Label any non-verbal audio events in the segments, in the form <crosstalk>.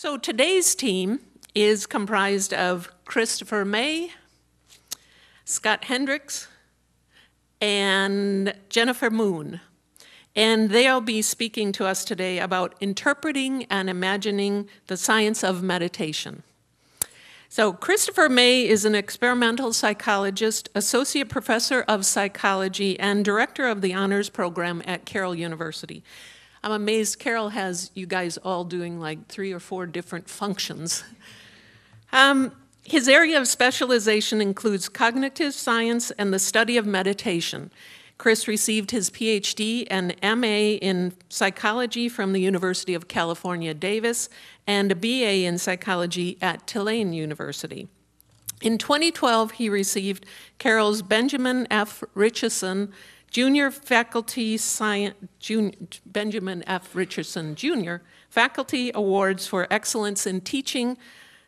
So today's team is comprised of Christopher May, Scott Hendrix, and Jennifer Moon. And they'll be speaking to us today about interpreting and imagining the science of meditation. So, Christopher May is an experimental psychologist, associate professor of psychology, and director of the honors program at Carroll University. I'm amazed Carroll has you guys all doing like three or four different functions. <laughs> Um, his area of specialization includes cognitive science and the study of meditation. Chris received his PhD and MA in psychology from the University of California, Davis, and a BA in psychology at Tulane University. In 2012, he received Carroll's Benjamin F. Richeson Junior Faculty Science, Benjamin F. Richardson Jr. Faculty Awards for Excellence in Teaching,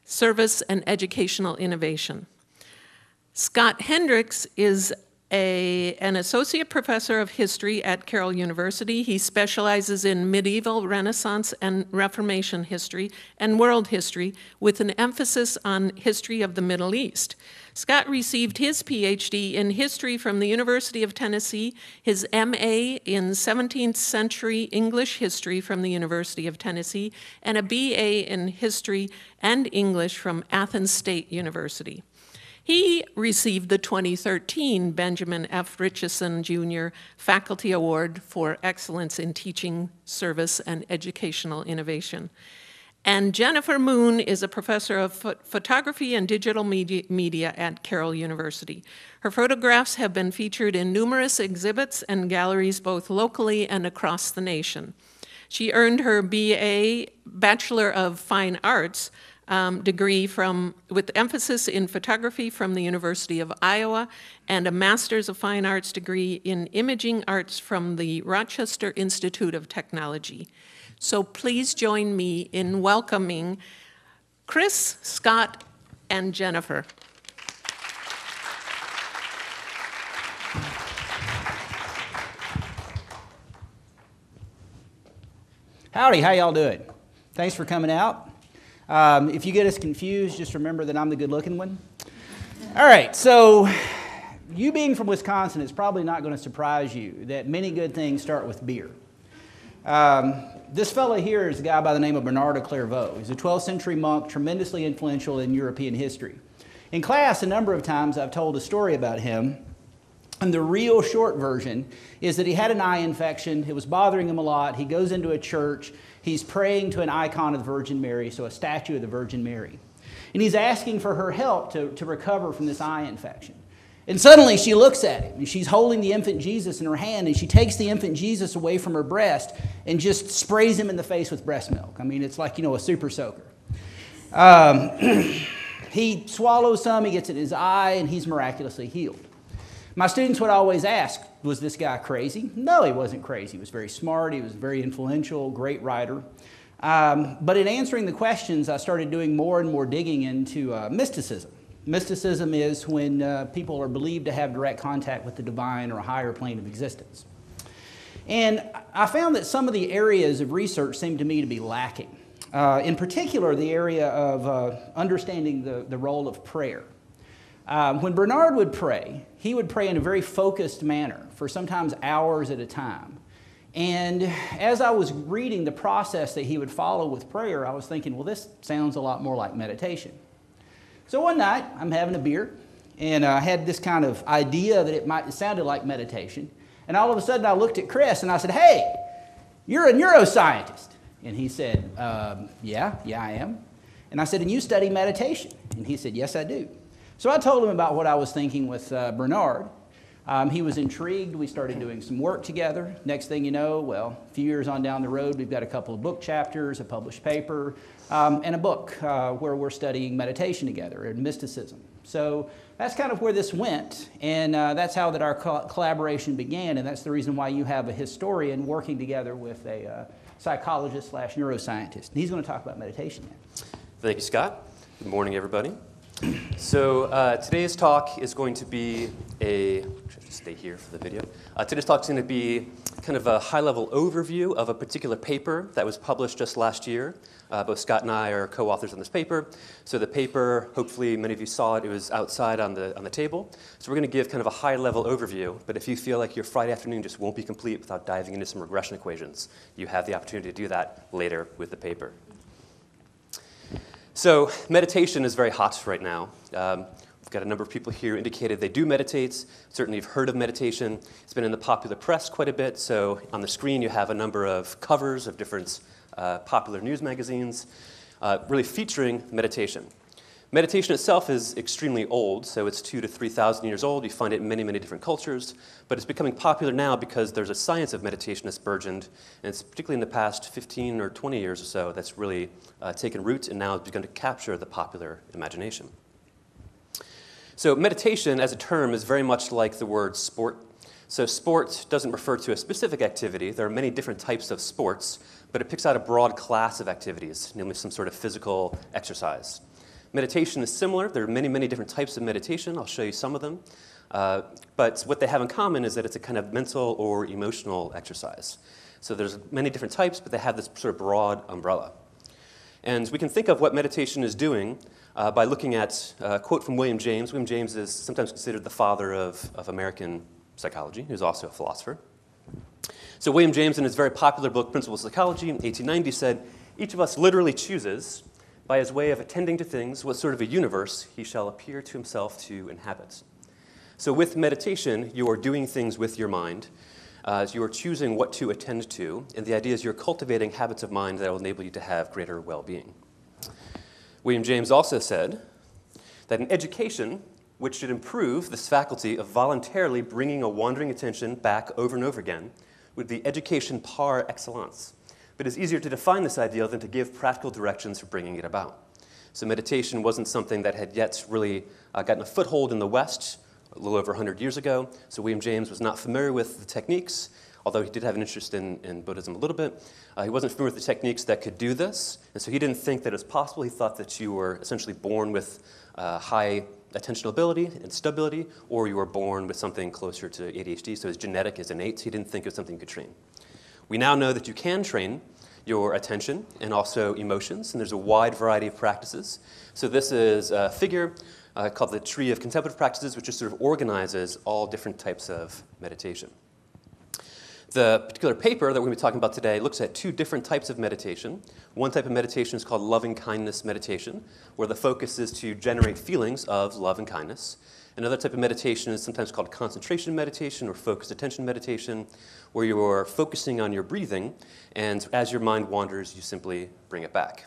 Service, and Educational Innovation. Scott Hendrix is a, an associate professor of history at Carroll University. He specializes in medieval, Renaissance, and Reformation history and world history with an emphasis on history of the Middle East. Scott received his PhD in history from the University of Tennessee, his MA in 17th century English history from the University of Tennessee, and a BA in history and English from Athens State University. He received the 2013 Benjamin F. Richeson Jr. Faculty Award for Excellence in Teaching, Service, and Educational Innovation. And Jennifer Moon is a professor of photography and digital media, media, at Carroll University. Her photographs have been featured in numerous exhibits and galleries both locally and across the nation. She earned her BA, Bachelor of Fine Arts, um, degree from, with emphasis in photography from the University of Iowa and a Master's of Fine Arts degree in Imaging Arts from the Rochester Institute of Technology. So please join me in welcoming Chris, Scott, and Jennifer. Howdy, how y'all doing? Thanks for coming out. Um, if you get us confused, just remember that I'm the good looking one. All right, so you being from Wisconsin, it's probably not going to surprise you that many good things start with beer. Um, this fellow here is a guy by the name of Bernard Clairvaux. He's a 12th century monk, tremendously influential in European history. In class, a number of times I've told a story about him, and the real short version is that he had an eye infection. It was bothering him a lot. He goes into a church He's praying to an icon of the Virgin Mary, so a statue of the Virgin Mary. And he's asking for her help to, to recover from this eye infection. And suddenly she looks at him and she's holding the infant Jesus in her hand and she takes the infant Jesus away from her breast and just sprays him in the face with breast milk. I mean, it's like, you know, a super soaker. Um, <clears throat> he swallows some, he gets it in his eye, and he's miraculously healed. My students would always ask, was this guy crazy? No, he wasn't crazy. He was very smart, he was very influential, great writer. Um, but in answering the questions, I started doing more and more digging into uh, mysticism. Mysticism is when uh, people are believed to have direct contact with the divine or a higher plane of existence. And I found that some of the areas of research seemed to me to be lacking. Uh, in particular, the area of uh, understanding the, the role of prayer. Um, when Bernard would pray, he would pray in a very focused manner for sometimes hours at a time. And as I was reading the process that he would follow with prayer, I was thinking, well, this sounds a lot more like meditation. So one night, I'm having a beer, and I had this kind of idea that it might it sounded like meditation. And all of a sudden, I looked at Chris and I said, hey, you're a neuroscientist. And he said, um, yeah, yeah, I am. And I said, and you study meditation? And he said, yes, I do. So I told him about what I was thinking with uh, Bernard. Um, he was intrigued. We started doing some work together. Next thing you know, well, a few years on down the road, we've got a couple of book chapters, a published paper, um, and a book uh, where we're studying meditation together and mysticism. So that's kind of where this went, and uh, that's how that our co- collaboration began, and that's the reason why you have a historian working together with a uh, psychologist slash neuroscientist. And he's going to talk about meditation now. Thank you, Scott. Good morning, everybody. So uh, today's talk is going to be a, just stay here for the video. Uh, today's talk is going to be kind of a high-level overview of a particular paper that was published just last year. Uh, both Scott and I are co-authors on this paper. So the paper, hopefully many of you saw it, it was outside on the, on the table. So we're going to give kind of a high-level overview, but if you feel like your Friday afternoon just won't be complete without diving into some regression equations, you have the opportunity to do that later with the paper. So meditation is very hot right now. Um, we've got a number of people here indicated they do meditate. Certainly you've heard of meditation. It's been in the popular press quite a bit. So on the screen you have a number of covers of different uh, popular news magazines, uh, really featuring meditation. Meditation itself is extremely old, so it's two to 3,000 years old. You find it in many, many different cultures, but it's becoming popular now because there's a science of meditation that's burgeoned, and it's particularly in the past 15 or 20 years or so that's really uh, taken root and now has begun to capture the popular imagination. So, meditation as a term is very much like the word sport. So, sport doesn't refer to a specific activity. There are many different types of sports, but it picks out a broad class of activities, namely some sort of physical exercise. Meditation is similar. There are many, many different types of meditation. I'll show you some of them. Uh, but what they have in common is that it's a kind of mental or emotional exercise. So there's many different types, but they have this sort of broad umbrella. And we can think of what meditation is doing uh, by looking at a quote from William James. William James is sometimes considered the father of, of American psychology. He's also a philosopher. So William James, in his very popular book, Principles of Psychology, in 1890, said, each of us literally chooses by his way of attending to things, what sort of a universe he shall appear to himself to inhabit. So, with meditation, you are doing things with your mind. Uh, you are choosing what to attend to, and the idea is you're cultivating habits of mind that will enable you to have greater well being. William James also said that an education which should improve this faculty of voluntarily bringing a wandering attention back over and over again would be education par excellence but it's easier to define this ideal than to give practical directions for bringing it about. So meditation wasn't something that had yet really uh, gotten a foothold in the West a little over 100 years ago. So William James was not familiar with the techniques, although he did have an interest in, in Buddhism a little bit. Uh, he wasn't familiar with the techniques that could do this, and so he didn't think that it was possible. He thought that you were essentially born with uh, high attentional ability and stability, or you were born with something closer to ADHD, so his genetic is innate. He didn't think it was something you could train. We now know that you can train your attention and also emotions, and there's a wide variety of practices. So this is a figure uh, called the Tree of Contemplative Practices, which just sort of organizes all different types of meditation. The particular paper that we're going to be talking about today looks at two different types of meditation. One type of meditation is called loving kindness meditation, where the focus is to generate feelings of love and kindness. Another type of meditation is sometimes called concentration meditation or focused attention meditation, where you are focusing on your breathing, and as your mind wanders, you simply bring it back.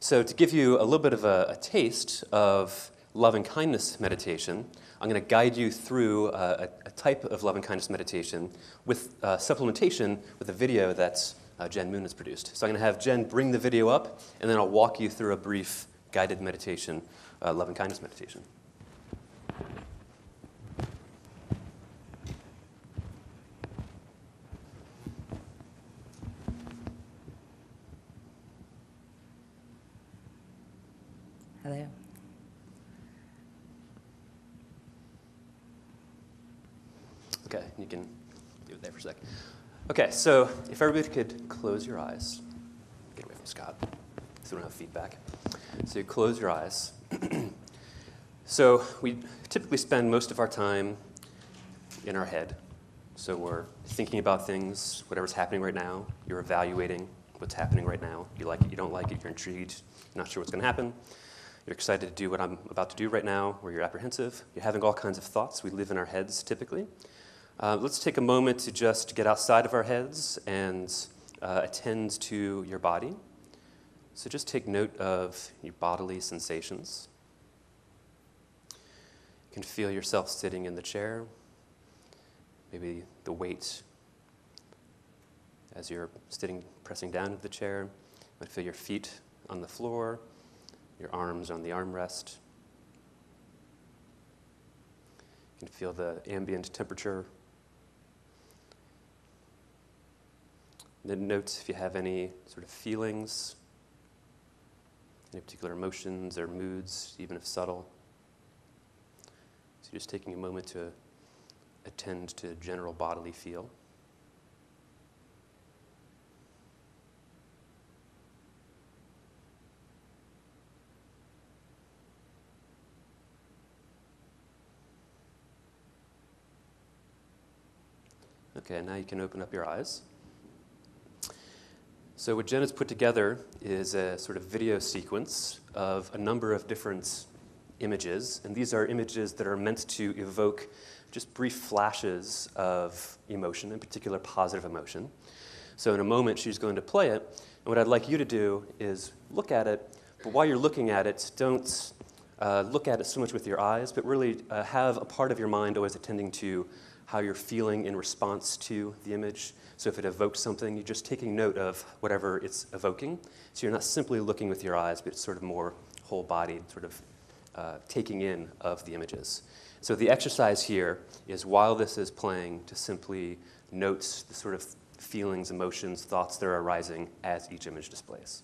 So, to give you a little bit of a, a taste of loving kindness meditation, I'm going to guide you through a, a, type of loving kindness meditation with uh, supplementation with a video that uh, Jen Moon has produced. So, I'm going to have Jen bring the video up, and then I'll walk you through a brief guided meditation, uh, loving kindness meditation. Hello. Okay, you can do it there for a sec. Okay, so if everybody could close your eyes, get away from Scott, so we don't have feedback. So you close your eyes. <clears throat> so we typically spend most of our time in our head. So we're thinking about things, whatever's happening right now. You're evaluating what's happening right now. You like it, you don't like it, you're intrigued, you're not sure what's going to happen. You're excited to do what I'm about to do right now, or you're apprehensive. You're having all kinds of thoughts. We live in our heads typically. Uh, let's take a moment to just get outside of our heads and uh, attend to your body. So just take note of your bodily sensations. You can feel yourself sitting in the chair, maybe the weight as you're sitting, pressing down into the chair. You might feel your feet on the floor your arms on the armrest. You can feel the ambient temperature. Then note if you have any sort of feelings, any particular emotions or moods, even if subtle, So just taking a moment to attend to general bodily feel. Okay, now you can open up your eyes. So, what Jen has put together is a sort of video sequence of a number of different images, and these are images that are meant to evoke just brief flashes of emotion, in particular positive emotion. So, in a moment, she's going to play it, and what I'd like you to do is look at it, but while you're looking at it, don't uh, look at it so much with your eyes, but really uh, have a part of your mind always attending to how you're feeling in response to the image. So if it evokes something, you're just taking note of whatever it's evoking. So you're not simply looking with your eyes, but it's sort of more whole bodied, sort of uh, taking in of the images. So the exercise here is while this is playing, to simply note the sort of feelings, emotions, thoughts that are arising as each image displays.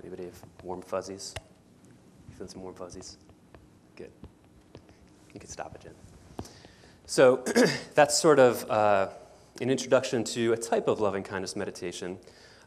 Does anybody have warm fuzzies? You feeling some warm fuzzies? Good. You can stop it, Jen. So <clears throat> that's sort of uh, an introduction to a type of loving kindness meditation.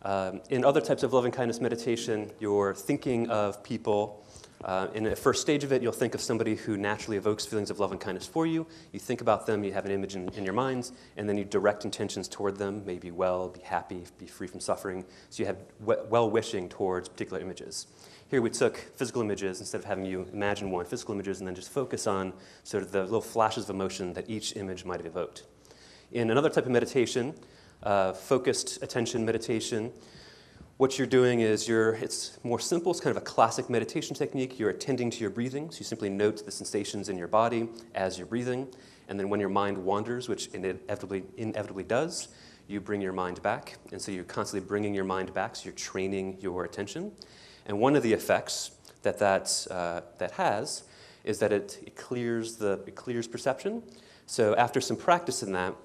Um, in other types of loving kindness meditation, you're thinking of people. Uh, in the first stage of it, you'll think of somebody who naturally evokes feelings of love and kindness for you. You think about them, you have an image in, in your minds, and then you direct intentions toward them, maybe well, be happy, be free from suffering. So you have well wishing towards particular images. Here we took physical images instead of having you imagine one, physical images, and then just focus on sort of the little flashes of emotion that each image might have evoked. In another type of meditation, uh, focused attention meditation, what you're doing is you're, it's more simple, it's kind of a classic meditation technique. You're attending to your breathing, so you simply note the sensations in your body as you're breathing. And then when your mind wanders, which inevitably, inevitably does, you bring your mind back. And so you're constantly bringing your mind back, so you're training your attention. And one of the effects that that, uh, that has is that it, it, clears the, it clears perception. So after some practice in that,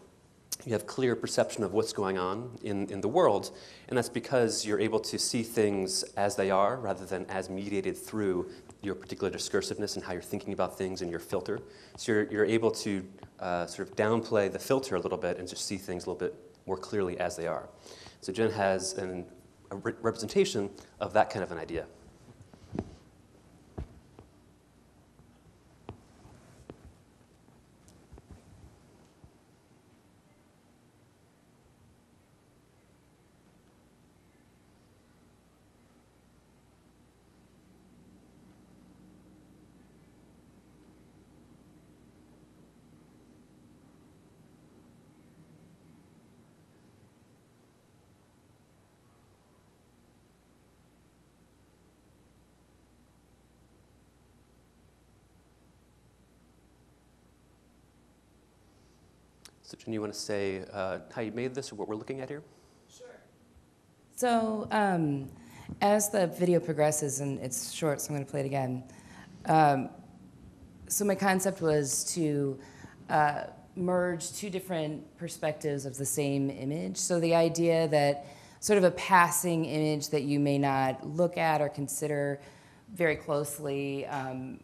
you have clear perception of what's going on in, in the world, and that's because you're able to see things as they are rather than as mediated through your particular discursiveness and how you're thinking about things and your filter. So you're, you're able to uh, sort of downplay the filter a little bit and just see things a little bit more clearly as they are. So Jen has an, a re- representation of that kind of an idea. So, Jen, you want to say uh, how you made this or what we're looking at here? Sure. So, um, as the video progresses, and it's short, so I'm going to play it again. Um, so, my concept was to uh, merge two different perspectives of the same image. So, the idea that sort of a passing image that you may not look at or consider very closely um,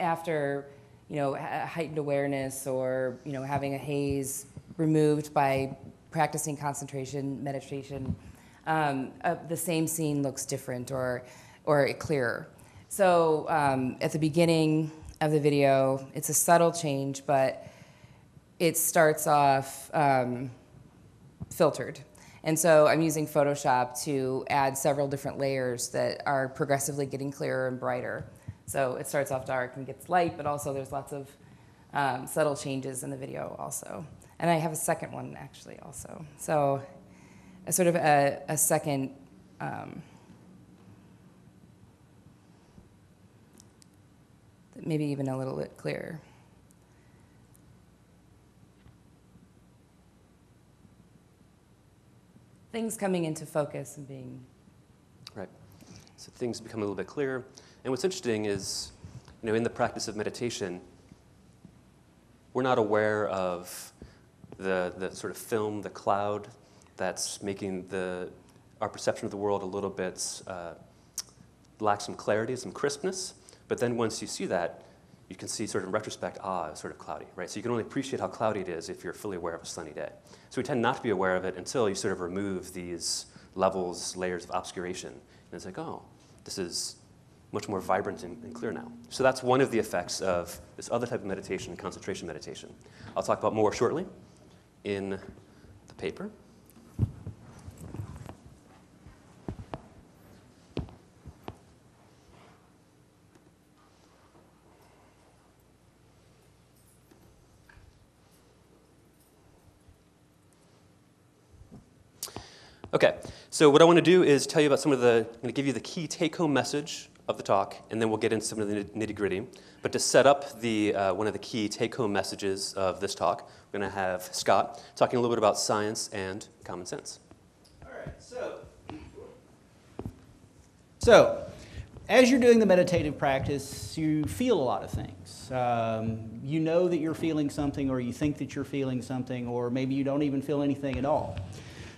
after you know heightened awareness or you know having a haze removed by practicing concentration meditation um, uh, the same scene looks different or, or clearer. So um, at the beginning of the video, it's a subtle change, but it starts off um, filtered. And so I'm using Photoshop to add several different layers that are progressively getting clearer and brighter. So it starts off dark and gets light, but also there's lots of um, subtle changes in the video also. And I have a second one actually also. So a sort of a, a second um, maybe even a little bit clearer. Things coming into focus and being Right. So things become a little bit clearer. And what's interesting is, you know, in the practice of meditation, we're not aware of the, the sort of film, the cloud that's making the, our perception of the world a little bit uh, lack some clarity, some crispness. But then once you see that, you can see sort of in retrospect, ah, it's sort of cloudy, right? So you can only appreciate how cloudy it is if you're fully aware of a sunny day. So we tend not to be aware of it until you sort of remove these levels, layers of obscuration. And it's like, oh, this is much more vibrant and, and, clear now. So that's one of the effects of this other type of meditation, concentration meditation. I'll talk about more shortly in the paper. Okay, so what I want to do is tell you about some of the, I'm going to give you the key take home message of the talk, and then we'll get into some of the nitty gritty. But to set up the, uh, one of the key take home messages of this talk, we're going to have Scott talking a little bit about science and common sense. All right, so. So, as you're doing the meditative practice, you feel a lot of things. Um, you know that you're feeling something, or you think that you're feeling something, or maybe you don't even feel anything at all.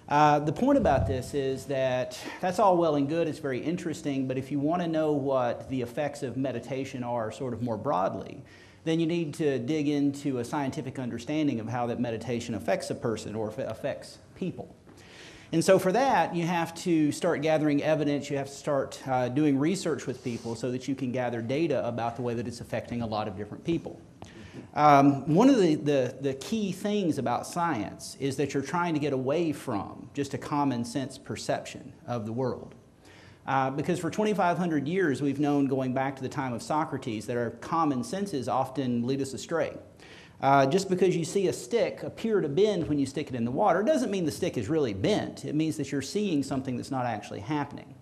Uh, the point about this is that that's all well and good, it's very interesting, but if you want to know what the effects of meditation are sort of more broadly, then you need to dig into a scientific understanding of how that meditation affects a person or affects people. And so, for that, you have to start gathering evidence, you have to start uh, doing research with people so that you can gather data about the way that it's affecting a lot of different people. Um, one of the, the, the, key things about science is that you're trying to get away from just a common sense perception of the world. Uh, because for 2,500 years, we've known, going back to the time of Socrates, that our common senses often lead us astray. Uh, just because you see a stick appear to bend when you stick it in the water doesn't mean the stick is really bent. It means that you're seeing something that's not actually happening.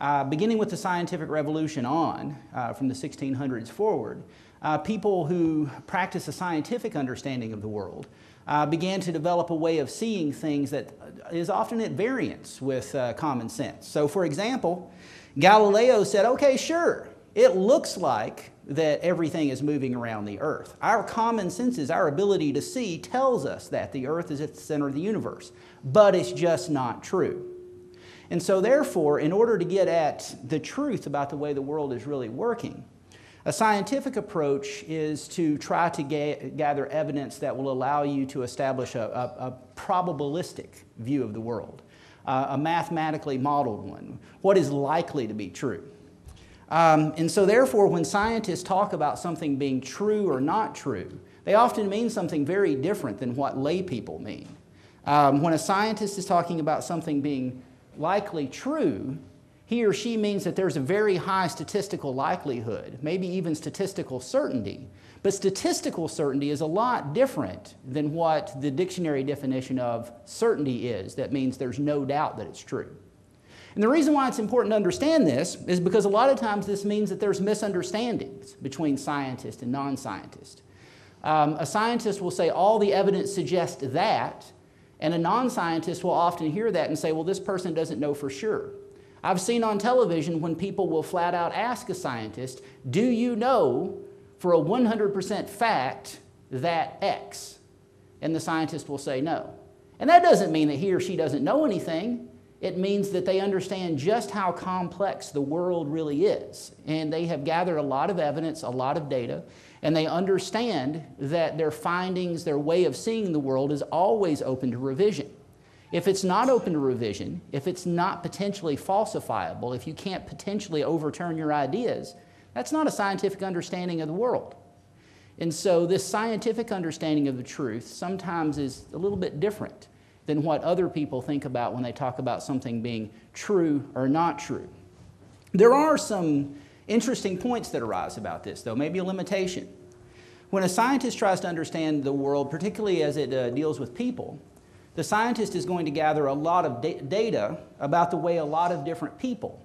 Uh, beginning with the scientific revolution on, uh, from the 1600s forward, uh, people who practice a scientific understanding of the world uh, began to develop a way of seeing things that is often at variance with uh, common sense. So, for example, Galileo said, okay, sure, it looks like that everything is moving around the earth. Our common senses, our ability to see, tells us that the earth is at the center of the universe, but it's just not true. And so, therefore, in order to get at the truth about the way the world is really working, a scientific approach is to try to ga- gather evidence that will allow you to establish a, a, a probabilistic view of the world, uh, a mathematically modeled one, what is likely to be true. Um, and so, therefore, when scientists talk about something being true or not true, they often mean something very different than what lay people mean. Um, when a scientist is talking about something being likely true, he or she means that there's a very high statistical likelihood, maybe even statistical certainty. But statistical certainty is a lot different than what the dictionary definition of certainty is. That means there's no doubt that it's true. And the reason why it's important to understand this is because a lot of times this means that there's misunderstandings between scientists and non scientists. Um, a scientist will say all the evidence suggests that, and a non scientist will often hear that and say, well, this person doesn't know for sure. I've seen on television when people will flat out ask a scientist, Do you know for a 100% fact that X? And the scientist will say no. And that doesn't mean that he or she doesn't know anything. It means that they understand just how complex the world really is. And they have gathered a lot of evidence, a lot of data, and they understand that their findings, their way of seeing the world is always open to revision. If it's not open to revision, if it's not potentially falsifiable, if you can't potentially overturn your ideas, that's not a scientific understanding of the world. And so, this scientific understanding of the truth sometimes is a little bit different than what other people think about when they talk about something being true or not true. There are some interesting points that arise about this, though, maybe a limitation. When a scientist tries to understand the world, particularly as it uh, deals with people, the scientist is going to gather a lot of da- data about the way a lot of different people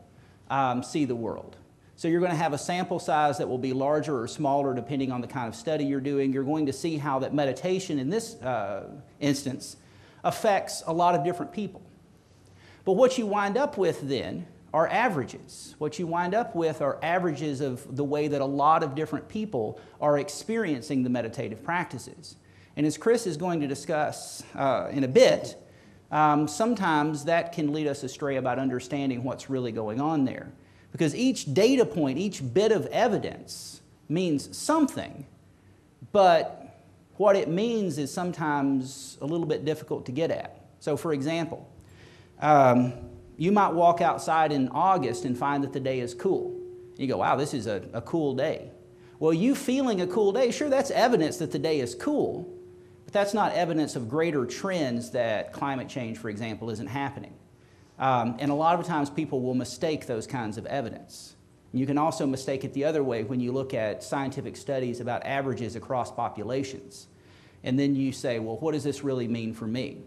um, see the world. So you're going to have a sample size that will be larger or smaller depending on the kind of study you're doing. You're going to see how that meditation in this uh, instance affects a lot of different people. But what you wind up with then are averages. What you wind up with are averages of the way that a lot of different people are experiencing the meditative practices. And as Chris is going to discuss uh, in a bit, um, sometimes that can lead us astray about understanding what's really going on there. Because each data point, each bit of evidence means something, but what it means is sometimes a little bit difficult to get at. So, for example, um, you might walk outside in August and find that the day is cool. You go, wow, this is a, a cool day. Well, you feeling a cool day, sure, that's evidence that the day is cool, that's not evidence of greater trends that climate change, for example, isn't happening. Um, and a lot of times people will mistake those kinds of evidence. You can also mistake it the other way when you look at scientific studies about averages across populations. And then you say, well, what does this really mean for me?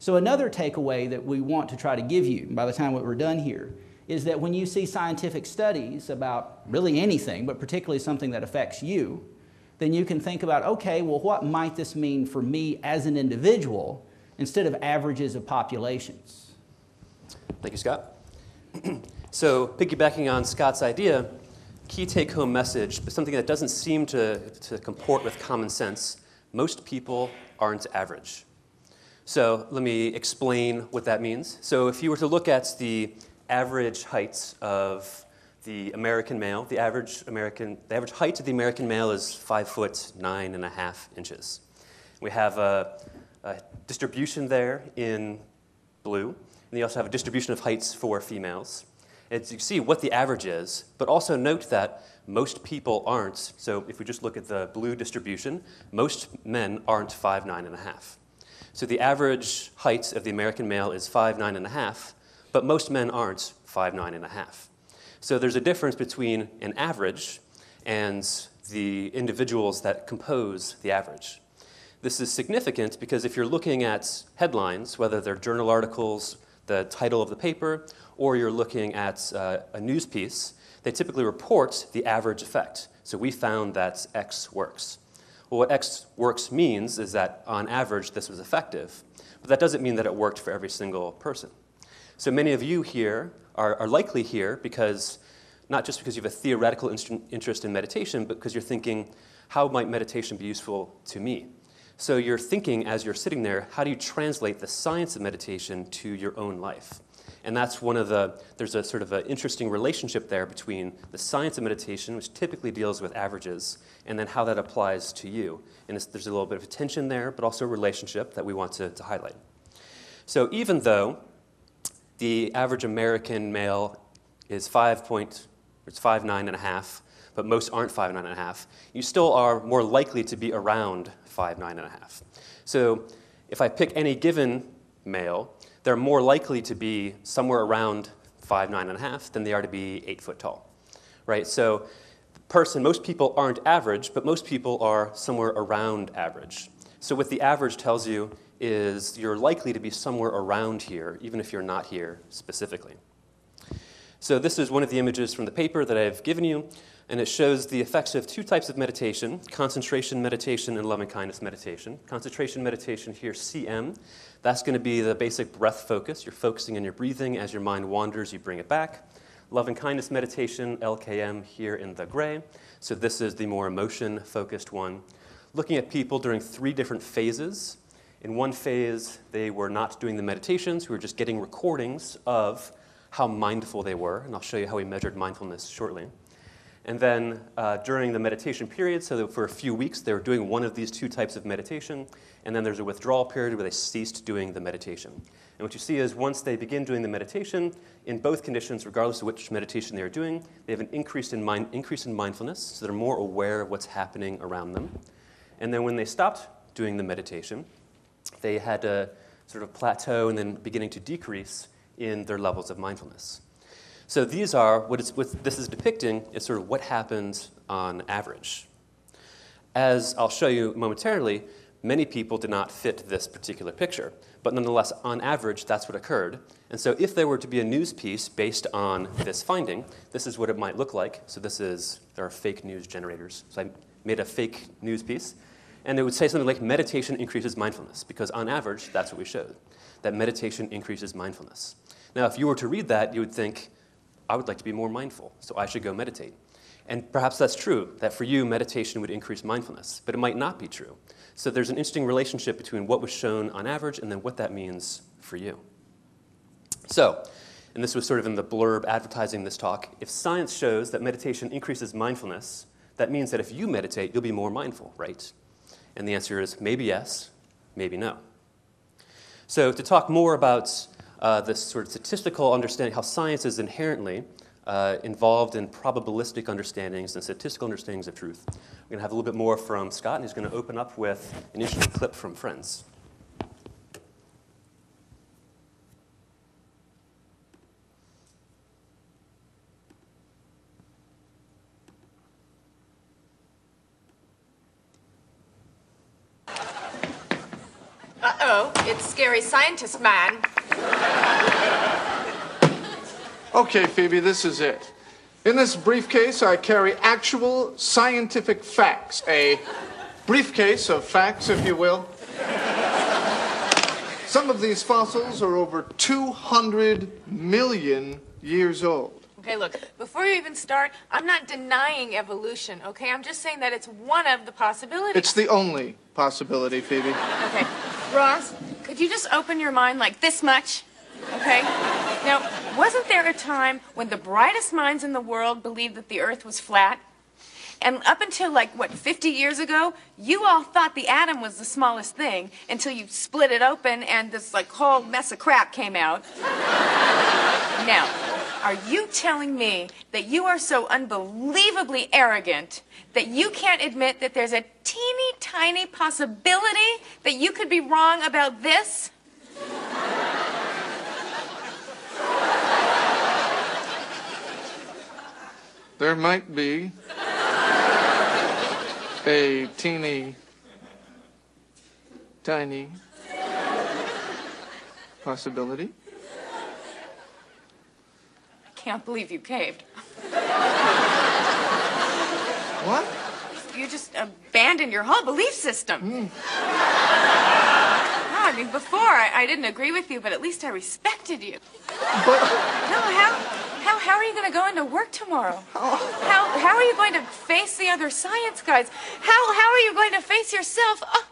So, another takeaway that we want to try to give you by the time we're done here is that when you see scientific studies about really anything, but particularly something that affects you, then you can think about okay, well, what might this mean for me as an individual instead of averages of populations? Thank you, Scott. <clears throat> so, piggybacking on Scott's idea, key take home message, but something that doesn't seem to, to comport with common sense most people aren't average. So let me explain what that means. So if you were to look at the average heights of the American male, the average American, the average height of the American male is five foot nine and a half inches. We have a, a distribution there in blue, and you also have a distribution of heights for females. And you see what the average is, but also note that most people aren't. So if we just look at the blue distribution, most men aren't five nine and a half. So the average height of the American male is five nine and a half, but most men aren't five nine and a half. So there's a difference between an average and the individuals that compose the average. This is significant because if you're looking at headlines, whether they're journal articles, the title of the paper, or you're looking at uh, a news piece, they typically report the average effect. So we found that X works. Well, what X works means is that on average this was effective, but that doesn't mean that it worked for every single person. So many of you here are, are likely here because not just because you have a theoretical interest in meditation, but because you're thinking, how might meditation be useful to me? So you're thinking as you're sitting there, how do you translate the science of meditation to your own life? And that's one of the, there's a sort of an interesting relationship there between the science of meditation, which typically deals with averages, and then how that applies to you. And there's a little bit of a tension there, but also a relationship that we want to, to highlight. So even though the average American male is five point, it's five nine and a half, but most aren't five nine and a half, you still are more likely to be around five nine and a half. So if I pick any given male, they're more likely to be somewhere around five nine and a half than they are to be eight foot tall, right? So person, most people aren't average, but most people are somewhere around average. So what the average tells you is you're likely to be somewhere around here, even if you're not here specifically. So this is one of the images from the paper that I've given you. And it shows the effects of two types of meditation concentration meditation and loving kindness meditation. Concentration meditation here, CM, that's going to be the basic breath focus. You're focusing on your breathing. As your mind wanders, you bring it back. Loving kindness meditation, LKM, here in the gray. So this is the more emotion focused one. Looking at people during three different phases. In one phase, they were not doing the meditations, we were just getting recordings of how mindful they were, and I'll show you how we measured mindfulness shortly. And then uh, during the meditation period, so for a few weeks, they were doing one of these two types of meditation, and then there's a withdrawal period where they ceased doing the meditation. And what you see is once they begin doing the meditation, in both conditions, regardless of which meditation they are doing, they have an increase in, mind, increase in mindfulness, so they're more aware of what's happening around them. And then when they stopped doing the meditation, they had a sort of plateau and then beginning to decrease in their levels of mindfulness. So these are what, what this is depicting is sort of what happens on average. As I'll show you momentarily, many people did not fit this particular picture, but nonetheless, on average, that's what occurred. And so, if there were to be a news piece based on this finding, this is what it might look like. So, this is there are fake news generators. So, I made a fake news piece, and it would say something like meditation increases mindfulness, because on average, that's what we showed that meditation increases mindfulness. Now, if you were to read that, you would think, I would like to be more mindful, so I should go meditate. And perhaps that's true, that for you, meditation would increase mindfulness, but it might not be true. So there's an interesting relationship between what was shown on average and then what that means for you. So, and this was sort of in the blurb advertising this talk, if science shows that meditation increases mindfulness, that means that if you meditate, you'll be more mindful, right? And the answer is maybe yes, maybe no. So, to talk more about uh, this sort of statistical understanding, how science is inherently uh, involved in probabilistic understandings and statistical understandings of truth. We're going to have a little bit more from Scott, and he's going to open up with an interesting clip from Friends. Scientist Man. Okay, Phoebe, this is it. In this briefcase, I carry actual scientific facts. A briefcase of facts, if you will. Some of these fossils are over 200 million years old. Okay, look, before you even start, I'm not denying evolution, okay? I'm just saying that it's one of the possibilities. It's the only possibility, Phoebe. Okay. Ross, could you just open your mind like this much? Okay? Now, wasn't there a time when the brightest minds in the world believed that the earth was flat? And up until like, what, 50 years ago, you all thought the atom was the smallest thing until you split it open and this like whole mess of crap came out. <laughs> now, are you telling me that you are so unbelievably arrogant that you can't admit that there's a teeny tiny possibility that you could be wrong about this? There might be a teeny, tiny possibility. I can't believe you caved. What? You just abandoned your whole belief system. Mm. I mean, before I, I, didn't agree with you, but at least I respected you. But no, how how how are you going to go into work tomorrow? How how are you going to face the other science guys? How how are you going to face yourself? Oh.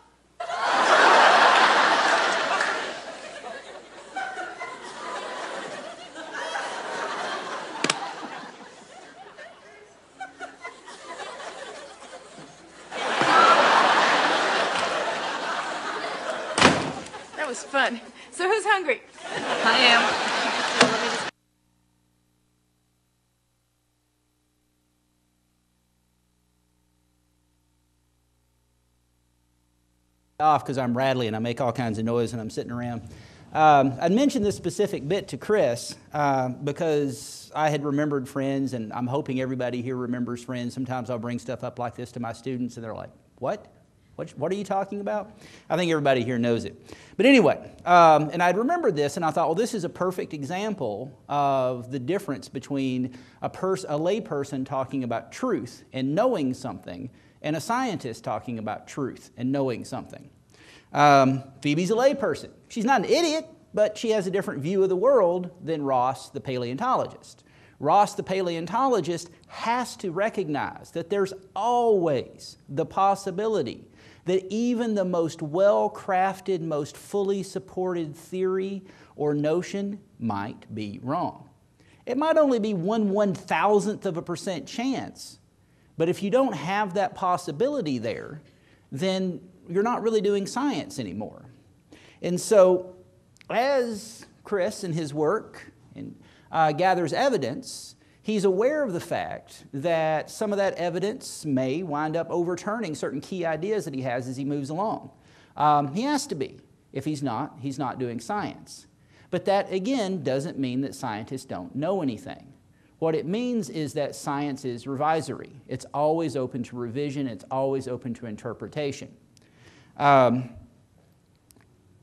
That was fun. So who's hungry? I am. Off because I'm rattly and I make all kinds of noise and I'm sitting around. Um, I mentioned this specific bit to Chris uh, because I had remembered friends, and I'm hoping everybody here remembers friends. Sometimes I'll bring stuff up like this to my students, and they're like, What? What, what are you talking about? I think everybody here knows it. But anyway, um, and I'd remembered this, and I thought, well, this is a perfect example of the difference between a, pers- a layperson talking about truth and knowing something and a scientist talking about truth and knowing something. Um, Phoebe's a layperson. She's not an idiot, but she has a different view of the world than Ross, the paleontologist. Ross, the paleontologist, has to recognize that there's always the possibility that even the most well crafted, most fully supported theory or notion might be wrong. It might only be one one thousandth of a percent chance, but if you don't have that possibility there, then you're not really doing science anymore. And so, as Chris in his work and, uh, gathers evidence, he's aware of the fact that some of that evidence may wind up overturning certain key ideas that he has as he moves along. Um, he has to be. If he's not, he's not doing science. But that, again, doesn't mean that scientists don't know anything. What it means is that science is revisory. It's always open to revision, it's always open to interpretation. Um,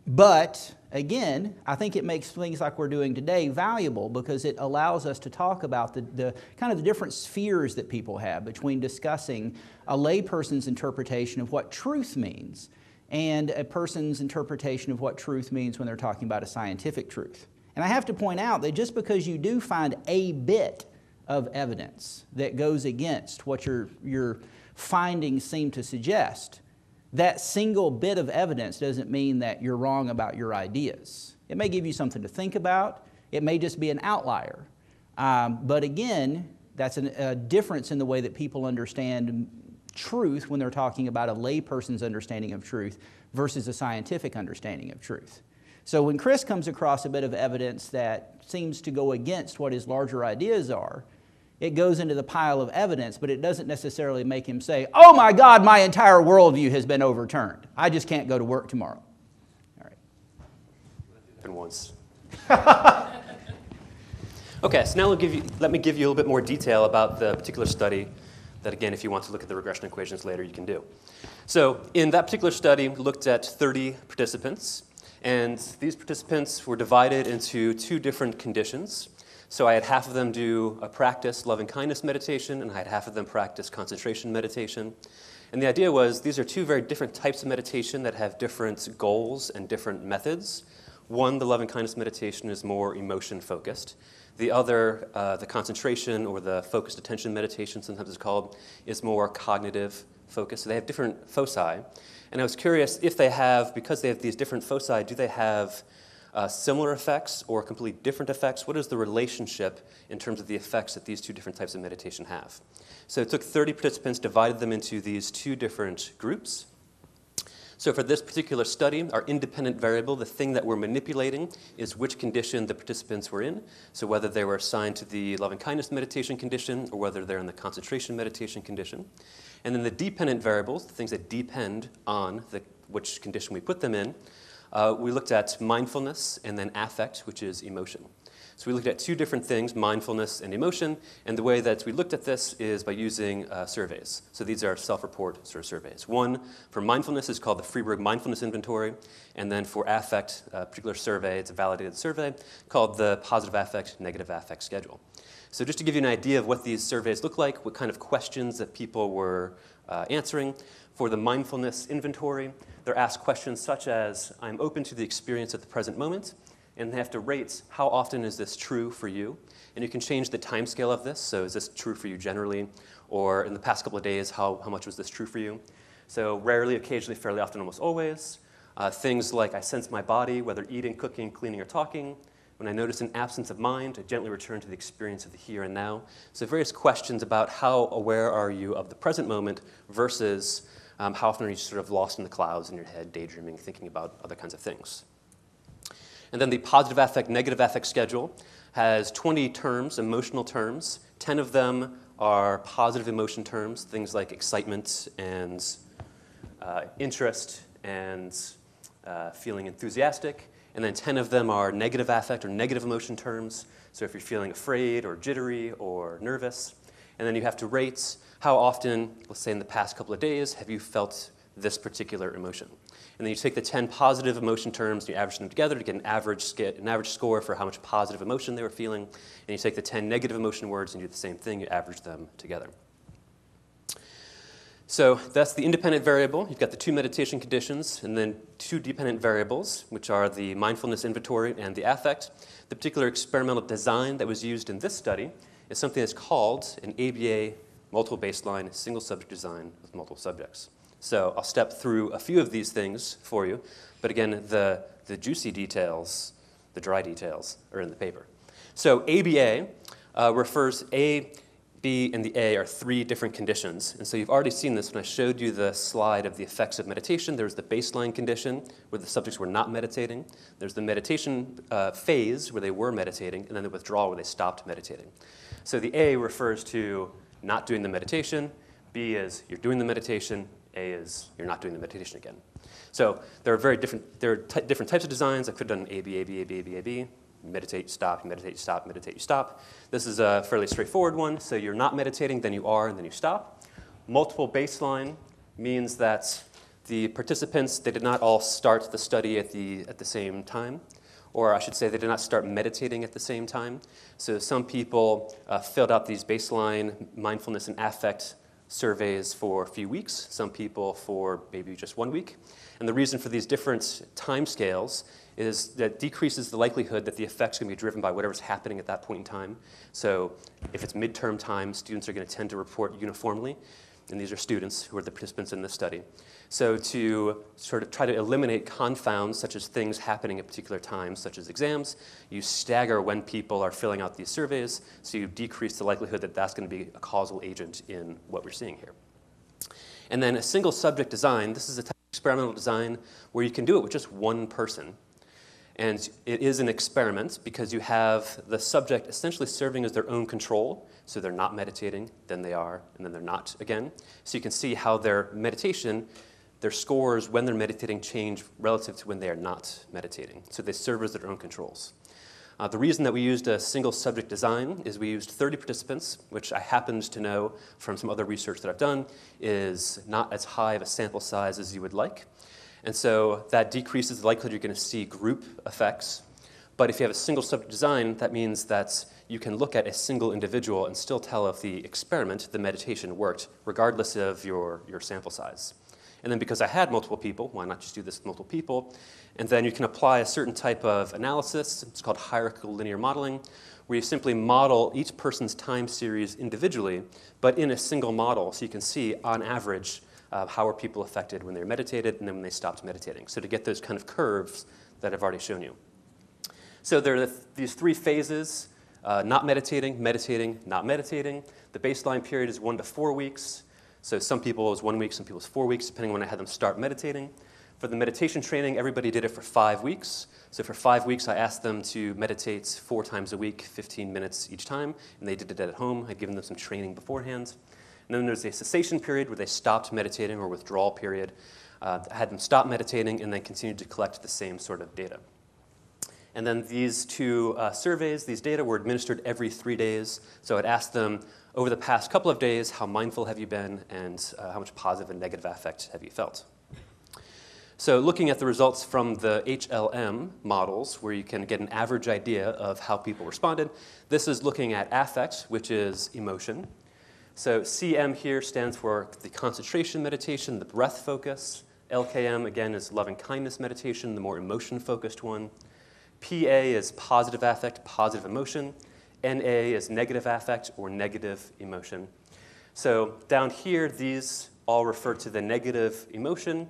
but again, I think it makes things like we're doing today valuable because it allows us to talk about the, the, kind of the different spheres that people have between discussing a layperson's interpretation of what truth means and a person's interpretation of what truth means when they're talking about a scientific truth. And I have to point out that just because you do find a bit of evidence that goes against what your, your findings seem to suggest, that single bit of evidence doesn't mean that you're wrong about your ideas. It may give you something to think about, it may just be an outlier. Um, but again, that's an, a difference in the way that people understand truth when they're talking about a layperson's understanding of truth versus a scientific understanding of truth. So when Chris comes across a bit of evidence that seems to go against what his larger ideas are, it goes into the pile of evidence, but it doesn't necessarily make him say, Oh my God, my entire worldview has been overturned. I just can't go to work tomorrow. All right. And once. <laughs> okay, so now let, give you, let me give you a little bit more detail about the particular study that, again, if you want to look at the regression equations later, you can do. So, in that particular study, we looked at 30 participants, and these participants were divided into two different conditions. So I had half of them do a practice loving kindness meditation, and I had half of them practice concentration meditation. And the idea was these are two very different types of meditation that have different goals and different methods. One, the loving kindness meditation, is more emotion focused. The other, uh, the concentration or the focused attention meditation, sometimes it's called, is more cognitive focused. So they have different foci. And I was curious if they have, because they have these different foci, do they have uh, similar effects or completely different effects? What is the relationship in terms of the effects that these two different types of meditation have? So it took 30 participants, divided them into these two different groups. So for this particular study, our independent variable, the thing that we're manipulating, is which condition the participants were in. So whether they were assigned to the loving kindness meditation condition or whether they're in the concentration meditation condition. And then the dependent variables, the things that depend on the, which condition we put them in, uh, we looked at mindfulness and then affect, which is emotion. So we looked at two different things, mindfulness and emotion, and the way that we looked at this is by using uh, surveys. So these are self-report sort of surveys. One for mindfulness is called the Freiburg Mindfulness Inventory, and then for affect, a particular survey, it's a validated survey called the Positive Affect, Negative Affect Schedule. So just to give you an idea of what these surveys look like, what kind of questions that people were uh, answering, for the mindfulness inventory, they're asked questions such as I'm open to the experience at the present moment, and they have to rate how often is this true for you. And you can change the time scale of this. So, is this true for you generally? Or in the past couple of days, how, how much was this true for you? So, rarely, occasionally, fairly often, almost always. Uh, things like I sense my body, whether eating, cooking, cleaning, or talking. When I notice an absence of mind, I gently return to the experience of the here and now. So, various questions about how aware are you of the present moment versus um, how often are you sort of lost in the clouds in your head, daydreaming, thinking about other kinds of things? And then the positive affect, negative affect schedule has 20 terms, emotional terms. 10 of them are positive emotion terms, things like excitement and uh, interest and uh, feeling enthusiastic. And then 10 of them are negative affect or negative emotion terms. So if you're feeling afraid or jittery or nervous. And then you have to rate how often, let's say in the past couple of days, have you felt this particular emotion. And then you take the 10 positive emotion terms and you average them together to get an average, get an average score for how much positive emotion they were feeling. And you take the 10 negative emotion words and you do the same thing, you average them together. So that's the independent variable. You've got the two meditation conditions, and then two dependent variables, which are the mindfulness inventory and the affect. The particular experimental design that was used in this study is something that's called an ABA multiple baseline single subject design with multiple subjects. So I'll step through a few of these things for you, but again, the, the juicy details, the dry details, are in the paper. So ABA uh, refers A B and the A are three different conditions. And so you've already seen this when I showed you the slide of the effects of meditation. There was the baseline condition where the subjects were not meditating. There's the meditation uh, phase where they were meditating, and then the withdrawal where they stopped meditating. So the A refers to not doing the meditation. B is you're doing the meditation. A is you're not doing the meditation again. So there are very different, there are different types of designs. I could have done A, B, A, B, A, B, A, B, A, B meditate, you stop, you meditate, you stop, meditate, you stop. This is a fairly straightforward one. So you're not meditating, then you are, and then you stop. Multiple baseline means that the participants, they did not all start the study at the, at the same time. Or I should say, they did not start meditating at the same time. So some people uh, filled out these baseline mindfulness and affect surveys for a few weeks, some people for maybe just one week. And the reason for these different time scales is that decreases the likelihood that the effect's going to be driven by whatever's happening at that point in time. So if it's midterm time, students are going to tend to report uniformly, and these are students who are the participants in this study. So to sort of try to eliminate confounds such as things happening at particular times, such as exams, you stagger when people are filling out these surveys, so you decrease the likelihood that that's going to be a causal agent in what we're seeing here. And then a single subject design, this is a type of experimental design where you can do it with just one person. And it is an experiment because you have the subject essentially serving as their own control. So they're not meditating, then they are, and then they're not again. So you can see how their meditation, their scores when they're meditating change relative to when they are not meditating. So they serve as their own controls. Uh, the reason that we used a single subject design is we used 30 participants, which I happened to know from some other research that I've done is not as high of a sample size as you would like. And so that decreases the likelihood you're going to see group effects. But if you have a single subject design, that means that you can look at a single individual and still tell if the experiment, the meditation, worked, regardless of your, your sample size. And then because I had multiple people, why not just do this with multiple people? And then you can apply a certain type of analysis. It's called hierarchical linear modeling, where you simply model each person's time series individually, but in a single model. So you can see, on average, uh, how are people affected when they're meditated and then when they stopped meditating. So to get those kind of curves that I've already shown you. So there are these three phases, uh, not meditating, meditating, not meditating. The baseline period is one to four weeks. So some people it was one week, some people it was four weeks, depending on when I had them start meditating. For the meditation training, everybody did it for five weeks. So for five weeks, I asked them to meditate four times a week, 15 minutes each time, and they did it at home. I'd given them some training beforehand. And then there's a cessation period where they stopped meditating or withdrawal period. Uh, had them stop meditating and then continued to collect the same sort of data. And then these two uh, surveys, these data were administered every three days. So I'd ask them over the past couple of days, how mindful have you been and uh, how much positive and negative affect have you felt? So, looking at the results from the HLM models, where you can get an average idea of how people responded, this is looking at affect, which is emotion, so CM here stands for the concentration meditation, the breath focus. LKM, again, is loving kindness meditation, the more emotion focused one. PA is positive affect, positive emotion. NA is negative affect or negative emotion. So down here, these all refer to the negative emotion.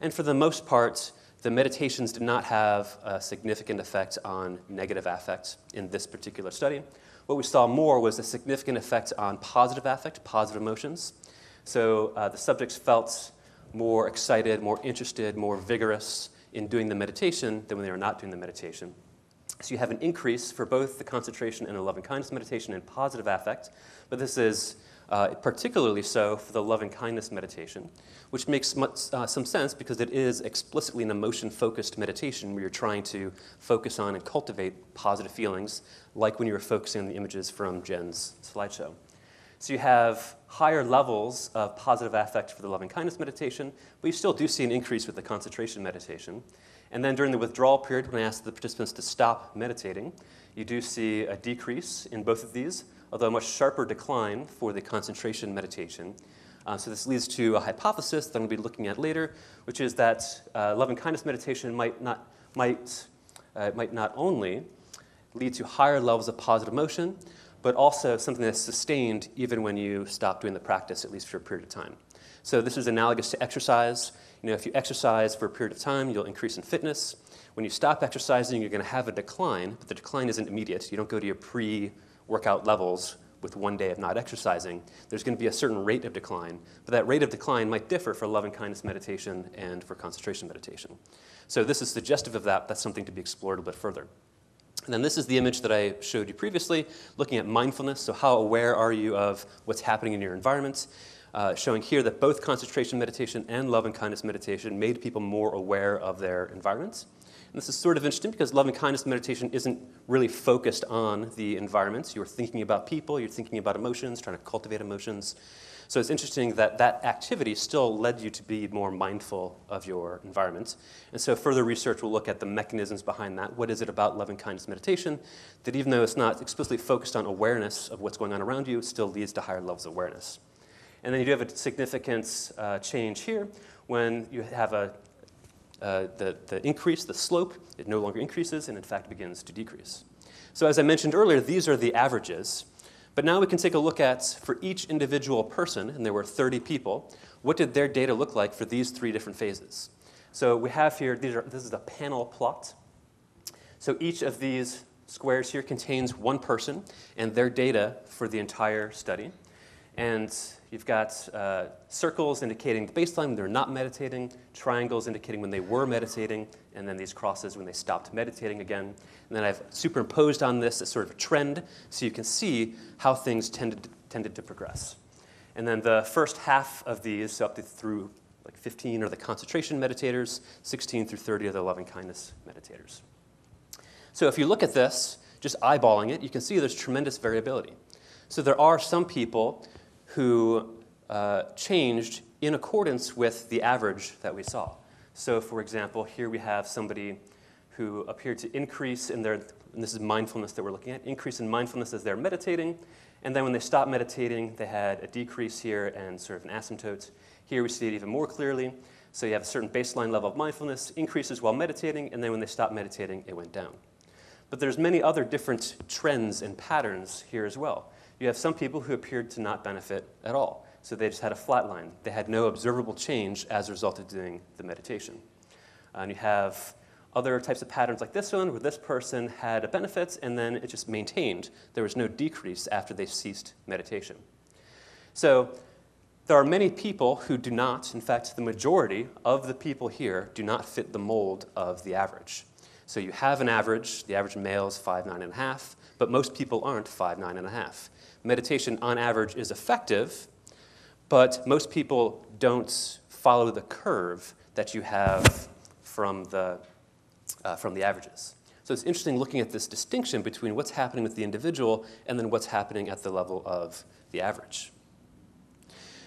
And for the most part, the meditations did not have a significant effect on negative affect in this particular study. What we saw more was a significant effect on positive affect, positive emotions. So uh, the subjects felt more excited, more interested, more vigorous in doing the meditation than when they were not doing the meditation. So you have an increase for both the concentration and the loving kindness meditation and positive affect, but this is uh, particularly so for the loving kindness meditation, which makes much, uh, some sense because it is explicitly an emotion focused meditation where you're trying to focus on and cultivate positive feelings, like when you were focusing on the images from Jen's slideshow. So you have higher levels of positive affect for the loving kindness meditation, but you still do see an increase with the concentration meditation. And then during the withdrawal period, when I ask the participants to stop meditating, you do see a decrease in both of these, although a much sharper decline for the concentration meditation. Uh, so this leads to a hypothesis that I'm going to be looking at later, which is that uh, loving kindness meditation might not, might, uh, might not only lead to higher levels of positive emotion, but also something that's sustained even when you stop doing the practice, at least for a period of time. So this is analogous to exercise. You know, if you exercise for a period of time, you'll increase in fitness. When you stop exercising, you're going to have a decline, but the decline isn't immediate. You don't go to your pre-workout levels with one day of not exercising. There's going to be a certain rate of decline, but that rate of decline might differ for loving kindness meditation and for concentration meditation. So this is suggestive of that. That's something to be explored a bit further. And then this is the image that I showed you previously, looking at mindfulness. So how aware are you of what's happening in your environment? Uh, showing here that both concentration meditation and love and kindness meditation made people more aware of their environments. And this is sort of interesting because loving kindness meditation isn't really focused on the environments. You're thinking about people, you're thinking about emotions, trying to cultivate emotions. So it's interesting that that activity still led you to be more mindful of your environment. And so further research will look at the mechanisms behind that. What is it about loving kindness meditation that even though it's not explicitly focused on awareness of what's going on around you, still leads to higher levels of awareness. And then you do have a significant uh, change here when you have a uh, the, the increase, the slope, it no longer increases and in fact begins to decrease. So as I mentioned earlier, these are the averages. But now we can take a look at, for each individual person, and there were 30 people, what did their data look like for these three different phases? So we have here, these are, this is a panel plot. So each of these squares here contains one person and their data for the entire study. And you've got uh, circles indicating the baseline when they're not meditating, triangles indicating when they were meditating, and then these crosses when they stopped meditating again. And then I've superimposed on this a sort of trend so you can see how things tended to, tended to progress. And then the first half of these, so up to through like 15 are the concentration meditators, 16 through 30 are the loving kindness meditators. So if you look at this, just eyeballing it, you can see there's tremendous variability. So there are some people who uh, changed in accordance with the average that we saw. So, for example, here we have somebody who appeared to increase in their, and this is mindfulness that we're looking at, increase in mindfulness as they're meditating. And then when they stopped meditating, they had a decrease here and sort of an asymptote. Here we see it even more clearly. So you have a certain baseline level of mindfulness, increases while meditating, and then when they stopped meditating, it went down. But there's many other different trends and patterns here as well. You have some people who appeared to not benefit at all. So they just had a flat line. They had no observable change as a result of doing the meditation. And you have other types of patterns like this one, where this person had a benefit and then it just maintained. There was no decrease after they ceased meditation. So there are many people who do not, in fact, the majority of the people here do not fit the mold of the average. So you have an average, the average male is five nine and a half, but most people aren't five nine and a half meditation on average is effective, but most people don't follow the curve that you have from the, uh, from the averages. So it's interesting looking at this distinction between what's happening with the individual and then what's happening at the level of the average.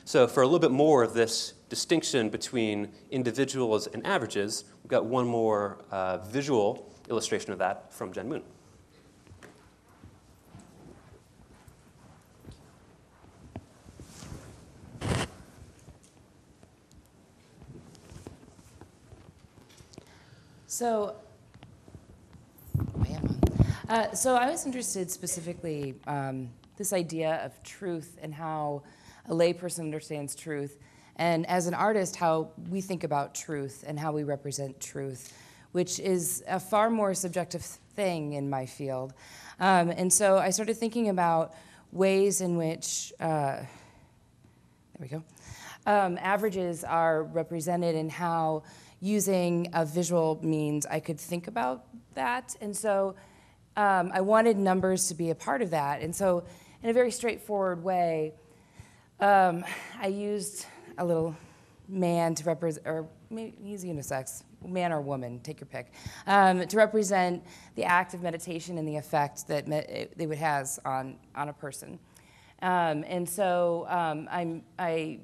So for a little bit more of this distinction between individuals and averages, we've got one more uh, visual illustration of that from Jen Moon. So, uh, so I was interested specifically um, this idea of truth and how a layperson understands truth, and as an artist, how we think about truth and how we represent truth, which is a far more subjective thing in my field. Um, and so I started thinking about ways in which, uh, there we go, um, averages are represented and how using a visual means, I could think about that. And so um, I wanted numbers to be a part of that. And so, in a very straightforward way, um, I used a little man to represent, or maybe he's unisex, man or woman, take your pick, um, to represent the act of meditation and the effect that it, it has on, on a person. Um, and so um, I,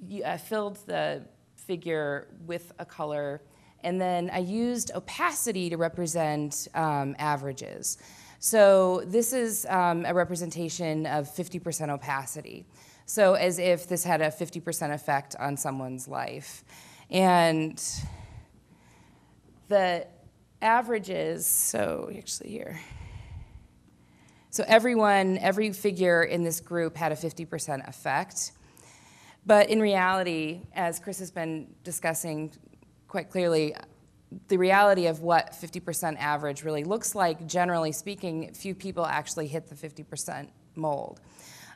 y- I filled the figure with a color, and then I used opacity to represent um, averages. So this is um, a representation of 50% opacity. So as if this had a 50% effect on someone's life. And the averages, so actually here. So everyone, every figure in this group had a 50% effect. But in reality, as Chris has been discussing quite clearly, the reality of what 50% average really looks like, generally speaking, few people actually hit the 50% mold.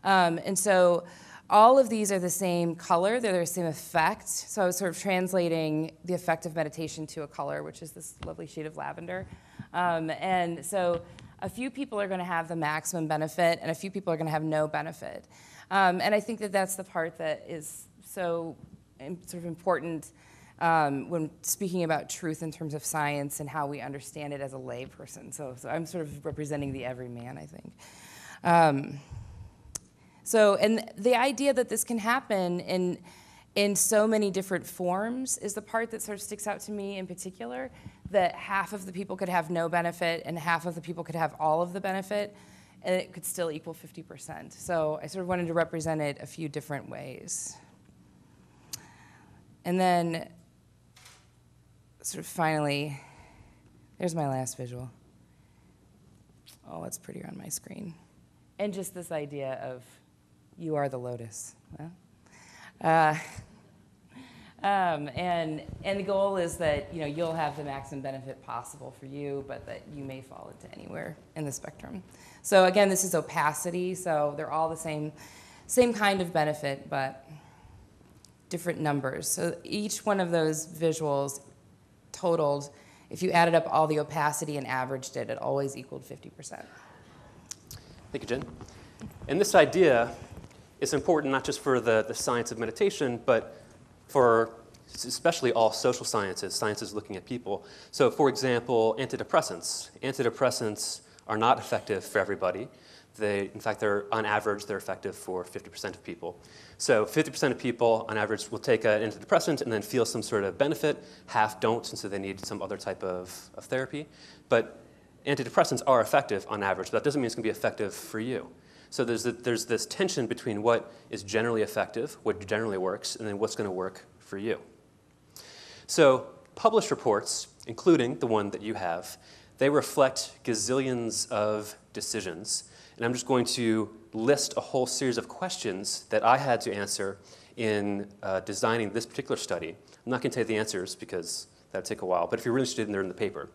Um, and so all of these are the same color, they're the same effect. So I was sort of translating the effect of meditation to a color, which is this lovely shade of lavender. Um, and so a few people are going to have the maximum benefit, and a few people are going to have no benefit. Um, and I think that that's the part that is so sort of important um, when speaking about truth in terms of science and how we understand it as a layperson. So, so I'm sort of representing the everyman, I think. Um, so, and the idea that this can happen in in so many different forms is the part that sort of sticks out to me in particular. That half of the people could have no benefit, and half of the people could have all of the benefit, and it could still equal 50%. So, I sort of wanted to represent it a few different ways. And then, sort of finally, there's my last visual. Oh, it's prettier on my screen. And just this idea of you are the lotus. Well, uh, um, and, and the goal is that you know, you'll have the maximum benefit possible for you, but that you may fall into anywhere in the spectrum. So again, this is opacity, so they're all the same, same kind of benefit, but different numbers. So each one of those visuals totaled, if you added up all the opacity and averaged it, it always equaled 50%. Thank you, Jen. And this idea is important not just for the, the science of meditation, but for especially all social sciences, sciences looking at people. So, for example, antidepressants. Antidepressants are not effective for everybody. They, in fact, they're on average, they're effective for 50% of people. So 50% of people, on average, will take an antidepressant and then feel some sort of benefit. Half don't, and so they need some other type of, of therapy. But antidepressants are effective on average, but that doesn't mean it's going to be effective for you. So there's, there's this tension between what is generally effective, what generally works, and then what's going to work for you. So published reports, including the one that you have, they reflect gazillions of decisions. And I'm just going to list a whole series of questions that I had to answer in uh, designing this particular study. I'm not going to tell you the answers because that would take a while, but if you're really interested, they're in the paper.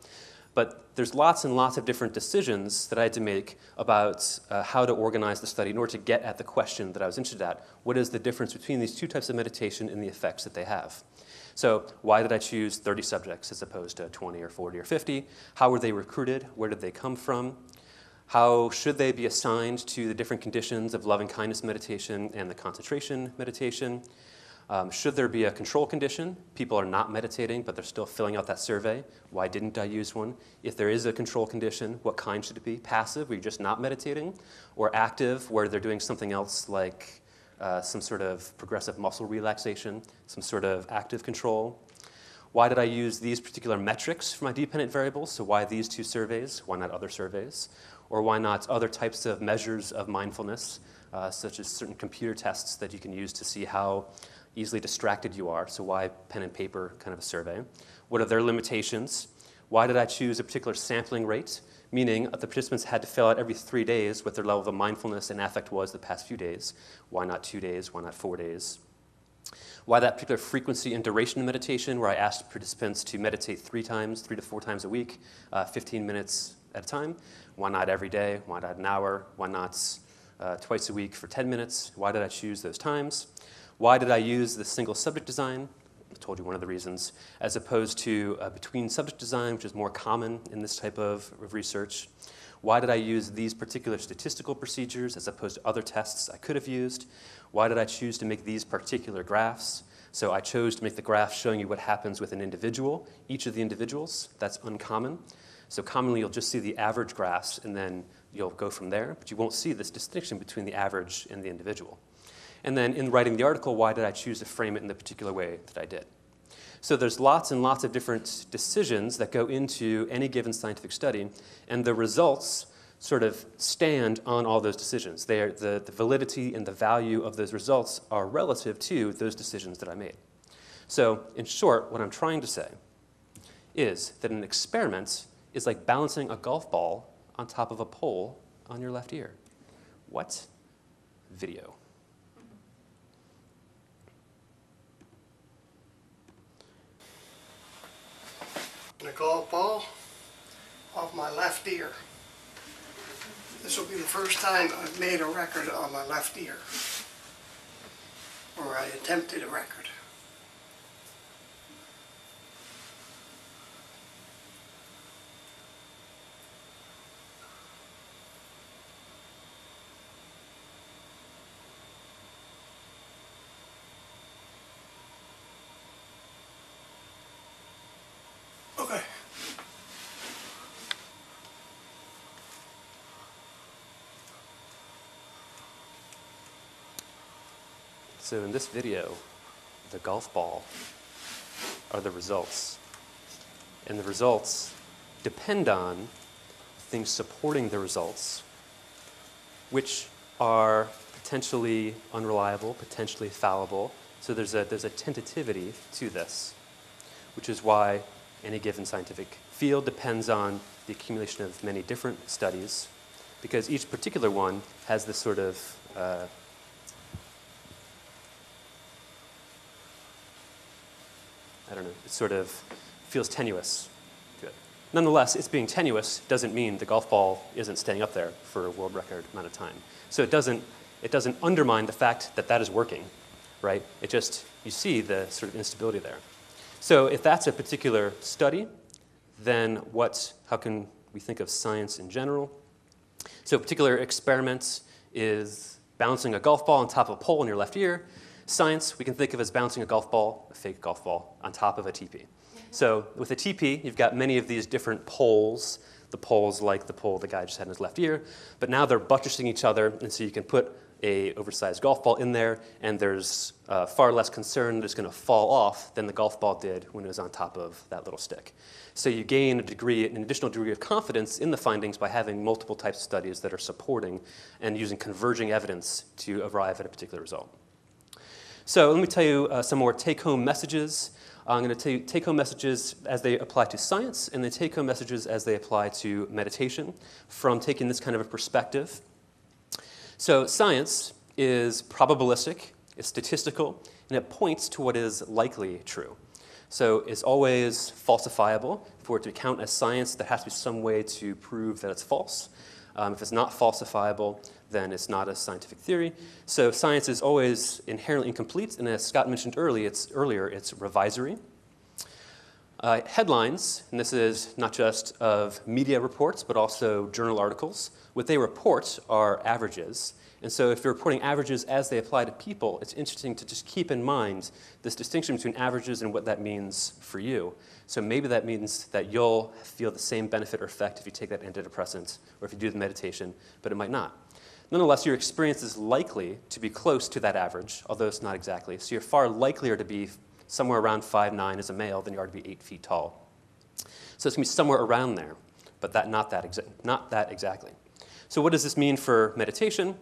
But there's lots and lots of different decisions that I had to make about uh, how to organize the study in order to get at the question that I was interested at. What is the difference between these two types of meditation and the effects that they have? So, why did I choose 30 subjects as opposed to 20 or 40 or 50? How were they recruited? Where did they come from? How should they be assigned to the different conditions of loving kindness meditation and the concentration meditation? Um, should there be a control condition? People are not meditating, but they're still filling out that survey. Why didn't I use one? If there is a control condition, what kind should it be? Passive, where you're just not meditating, or active, where they're doing something else like uh, some sort of progressive muscle relaxation, some sort of active control. Why did I use these particular metrics for my dependent variables? So, why these two surveys? Why not other surveys? Or why not other types of measures of mindfulness, uh, such as certain computer tests that you can use to see how easily distracted you are? So, why pen and paper kind of a survey? What are their limitations? Why did I choose a particular sampling rate? Meaning, the participants had to fill out every three days what their level of mindfulness and affect was the past few days. Why not two days? Why not four days? Why that particular frequency and duration of meditation, where I asked participants to meditate three times, three to four times a week, uh, 15 minutes at a time? Why not every day? Why not an hour? Why not uh, twice a week for 10 minutes? Why did I choose those times? Why did I use the single subject design? I told you one of the reasons, as opposed to a between subject design, which is more common in this type of, of research. Why did I use these particular statistical procedures as opposed to other tests I could have used? Why did I choose to make these particular graphs? So I chose to make the graph showing you what happens with an individual, each of the individuals. That's uncommon. So commonly you'll just see the average graphs and then you'll go from there, but you won't see this distinction between the average and the individual. And then in writing the article, why did I choose to frame it in the particular way that I did? So there's lots and lots of different decisions that go into any given scientific study, and the results sort of stand on all those decisions. They are, the, the validity and the value of those results are relative to those decisions that I made. So, in short, what I'm trying to say is that an experiment is like balancing a golf ball on top of a pole on your left ear. What? Video. A golf ball off my left ear. This will be the first time I've made a record on my left ear, or I attempted a record. So in this video, the golf ball are the results. And the results depend on things supporting the results, which are potentially unreliable, potentially fallible. So there's a, there's a tentativity to this, which is why any given scientific field depends on the accumulation of many different studies, because each particular one has this sort of uh, don't know, it sort of feels tenuous to it. Nonetheless, it's being tenuous doesn't mean the golf ball isn't staying up there for a world record amount of time. So it doesn't, it doesn't undermine the fact that that is working, right? It just, you see the sort of instability there. So if that's a particular study, then what, how can we think of science in general? So particular experiments is bouncing a golf ball on top of a pole in your left ear. Science, we can think of as bouncing a golf ball, a fake golf ball, on top of a TP. So with a TP, you've got many of these different poles. The poles like the pole the guy just had in his left ear, but now they're buttressing each other, and so you can put a oversized golf ball in there, and there's uh, far less concern that it's going to fall off than the golf ball did when it was on top of that little stick. So you gain a degree, an additional degree of confidence in the findings by having multiple types of studies that are supporting and using converging evidence to arrive at a particular result. So let me tell you uh, some more take-home messages. I'm going to tell you take-home messages as they apply to science, and the take-home messages as they apply to meditation from taking this kind of a perspective. So science is probabilistic, it's statistical, and it points to what is likely true. So it's always falsifiable. For it to count as science, there has to be some way to prove that it's false. Um, if it's not falsifiable, then it's not a scientific theory. So science is always inherently incomplete, and as Scott mentioned early, it's, earlier, it's revisory. Uh, headlines, and this is not just of media reports, but also journal articles, what they report are averages. And so if you're reporting averages as they apply to people, it's interesting to just keep in mind this distinction between averages and what that means for you. So maybe that means that you'll feel the same benefit or effect if you take that antidepressant or if you do the meditation, but it might not. Nonetheless, your experience is likely to be close to that average, although it's not exactly. So you're far likelier to be somewhere around 5'9 as a male than you are to be 8 feet tall. So it's going to be somewhere around there, but that, not, that exa- not that exactly. So, what does this mean for meditation?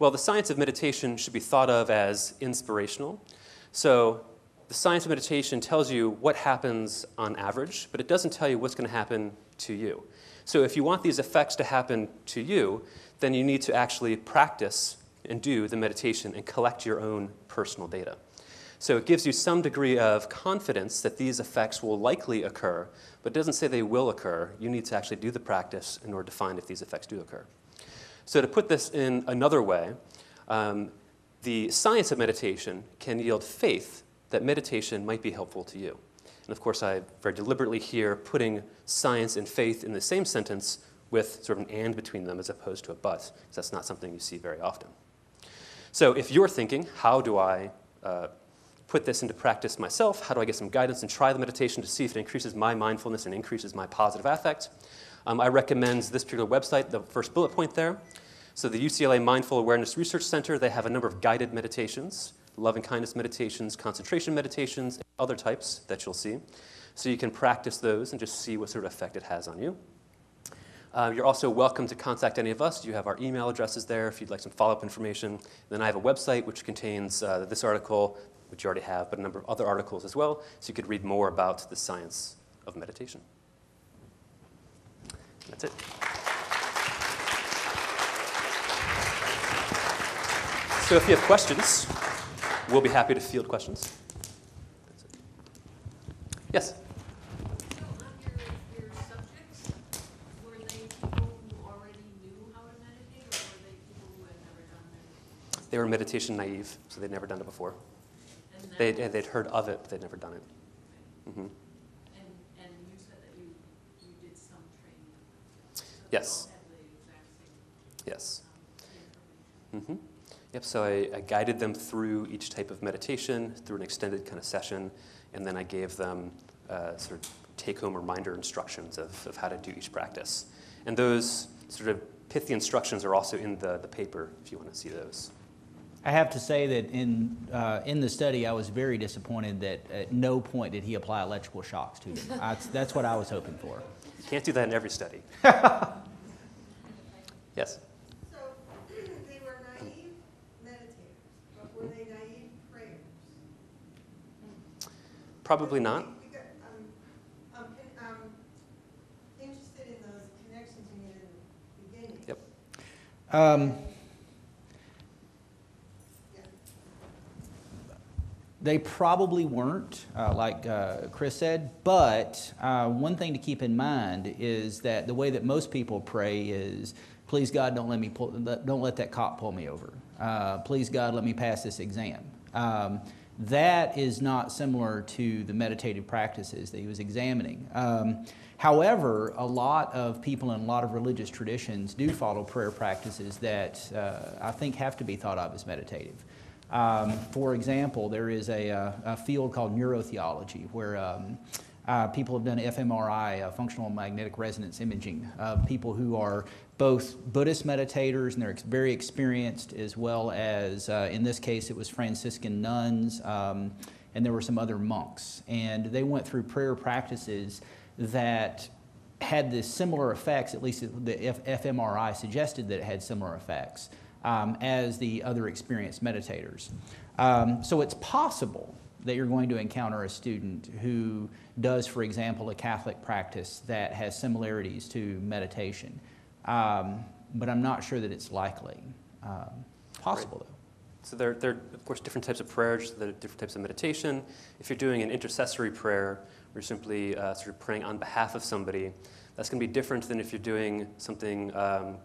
Well, the science of meditation should be thought of as inspirational. So, the science of meditation tells you what happens on average, but it doesn't tell you what's going to happen to you. So, if you want these effects to happen to you, then you need to actually practice and do the meditation and collect your own personal data. So it gives you some degree of confidence that these effects will likely occur, but doesn't say they will occur. You need to actually do the practice in order to find if these effects do occur. So, to put this in another way, um, the science of meditation can yield faith that meditation might be helpful to you. And of course, I very deliberately here putting science and faith in the same sentence with sort of an and between them as opposed to a but, because that's not something you see very often. So, if you're thinking, how do I uh, put this into practice myself? How do I get some guidance and try the meditation to see if it increases my mindfulness and increases my positive affect? Um, I recommend this particular website, the first bullet point there. So, the UCLA Mindful Awareness Research Center, they have a number of guided meditations, loving kindness meditations, concentration meditations, and other types that you'll see. So, you can practice those and just see what sort of effect it has on you. Uh, you're also welcome to contact any of us. You have our email addresses there if you'd like some follow up information. Then I have a website which contains uh, this article, which you already have, but a number of other articles as well, so you could read more about the science of meditation. That's it. So if you have questions, we'll be happy to field questions. Yes? So on your, your subjects, were they people who already knew how to meditate, or were they people who had never done meditation? They were meditation naive, so they'd never done it before. And They'd, they'd heard of it, but they'd never done it. hmm And, and you said that you, you did some training. So they Yes. all had the exact same, Yes. um, information. Yep, so I, I guided them through each type of meditation, through an extended kind of session, and then I gave them uh, sort of take home reminder instructions of, of how to do each practice. And those sort of pithy instructions are also in the, the paper if you want to see those. I have to say that in, uh, in the study, I was very disappointed that at no point did he apply electrical shocks to <laughs> them. I, that's what I was hoping for. You can't do that in every study. <laughs> yes? So they were naive meditators, but were they naive prayers? Probably not. Because I'm, I'm, con- I'm interested in those connections you made in the not. Yep. Um, They probably weren't, uh, like uh, Chris said, but uh, one thing to keep in mind is that the way that most people pray is, please God, don't let me pull, don't let that cop pull me over. Uh, please God, let me pass this exam. Um, that is not similar to the meditative practices that he was examining. Um, however, a lot of people in a lot of religious traditions do follow prayer practices that uh, I think have to be thought of as meditative. Um, for example, there is a, uh, a field called neurotheology where um, uh, people have done fMRI, uh, functional magnetic resonance imaging, of people who are both Buddhist meditators and they're ex- very experienced, as well as, uh, in this case, it was Franciscan nuns, um, and there were some other monks. And they went through prayer practices that had the similar effects, at least the F- fMRI suggested that it had similar effects um, as the other experienced meditators. Um, so it's possible that you're going to encounter a student who does, for example, a Catholic practice that has similarities to meditation. Um, but I'm not sure that it's likely. Um, possible, though. So there, there are, of course, different types of prayers, there are different types of meditation. If you're doing an intercessory prayer, you're simply uh, sort of praying on behalf of somebody, that's going to be different than if you're doing something um,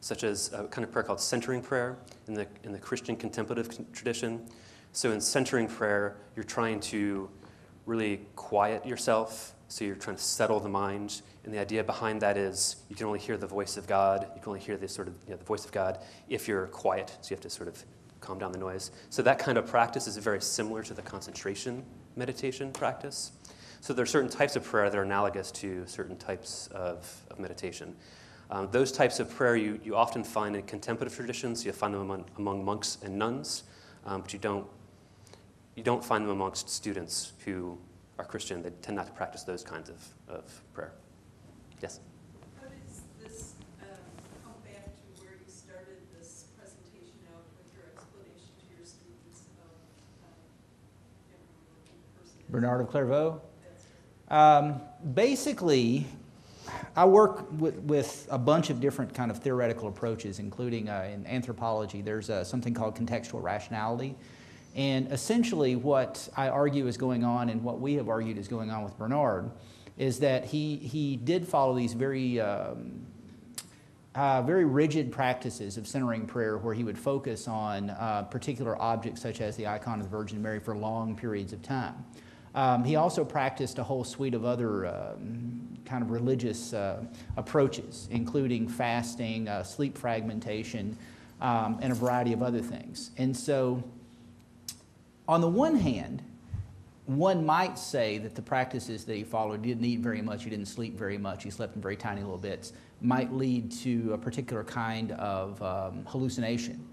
such as a kind of prayer called centering prayer in the, in the Christian contemplative con- tradition. So in centering prayer, you're trying to really quiet yourself. So you're trying to settle the mind. And the idea behind that is you can only hear the voice of God. You can only hear the sort of you know, the voice of God if you're quiet. So you have to sort of calm down the noise. So that kind of practice is very similar to the concentration meditation practice. So there are certain types of prayer that are analogous to certain types of, of meditation. Um, those types of prayer you, you often find in contemplative traditions. You'll find them among, among monks and nuns, um, but you don't, you don't find them amongst students who are Christian. They tend not to practice those kinds of, of prayer. Yes? How does this um, come back to where you started this presentation out with your explanation to your students of, um, you know, what person is? Bernard of Clairvaux. Um, basically, I work with, with a bunch of different kind of theoretical approaches, including uh, in anthropology. There's uh, something called contextual rationality. And essentially, what I argue is going on, and what we have argued is going on with Bernard, is that he, he did follow these very um, uh, very rigid practices of centering prayer where he would focus on uh, particular objects such as the icon of the Virgin Mary for long periods of time. Um, he also practiced a whole suite of other um, kind of religious uh, approaches, including fasting, uh, sleep fragmentation, um, and a variety of other things. And so, on the one hand, one might say that the practices that he followed didn't eat very much, he didn't sleep very much, he slept in very tiny little bits, might lead to a particular kind of um, hallucination.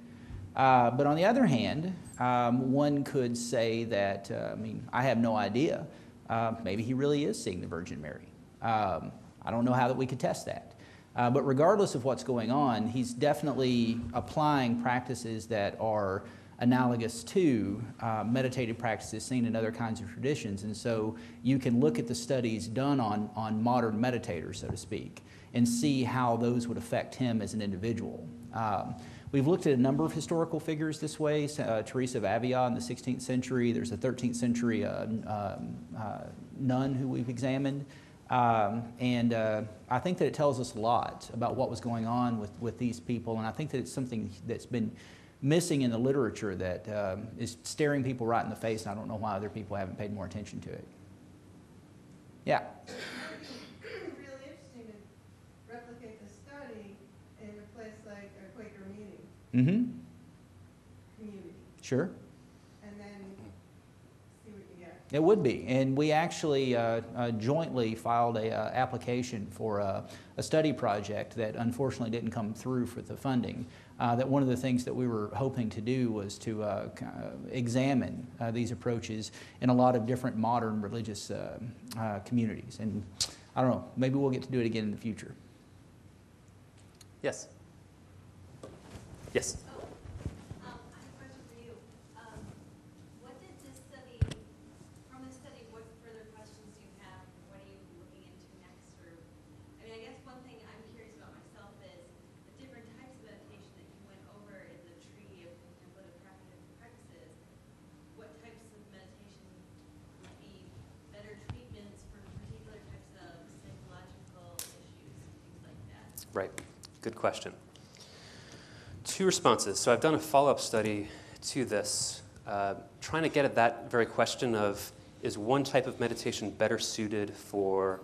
Uh, but on the other hand, um, one could say that, uh, I mean, I have no idea. Uh, maybe he really is seeing the Virgin Mary. Um, I don't know how that we could test that. Uh, but regardless of what's going on, he's definitely applying practices that are analogous to uh, meditative practices seen in other kinds of traditions. And so you can look at the studies done on, on modern meditators, so to speak, and see how those would affect him as an individual. Um, we've looked at a number of historical figures this way. Uh, Teresa of Avila in the 16th century. There's a 13th century uh, um, uh, nun who we've examined. Um, and uh, I think that it tells us a lot about what was going on with, with these people. And I think that it's something that's been missing in the literature that um, is staring people right in the face. And I don't know why other people haven't paid more attention to it. Yeah. Really interesting to replicate the study in a place like a Quaker meeting Mm-hmm. community, Sure. and then see what you get. It would be, and we actually uh, uh, jointly filed a uh, application for a, a study project that unfortunately didn't come through for the funding. Uh, that one of the things that we were hoping to do was to uh, uh, examine uh, these approaches in a lot of different modern religious uh, uh, communities, and I don't know, maybe we'll get to do it again in the future. Yes. Yes. Um, I have a question for you. Um, what did this study, from this study, what further questions do you have? What are you looking into next? Or, I mean, I guess one thing I'm curious about myself is the different types of meditation that you went over in the tree of contemplative practice- practices. What types of meditation would be better treatments for particular types of psychological issues, things like that? Right. Good question. Two responses. So I've done a follow-up study to this, uh, trying to get at that very question of is one type of meditation better suited for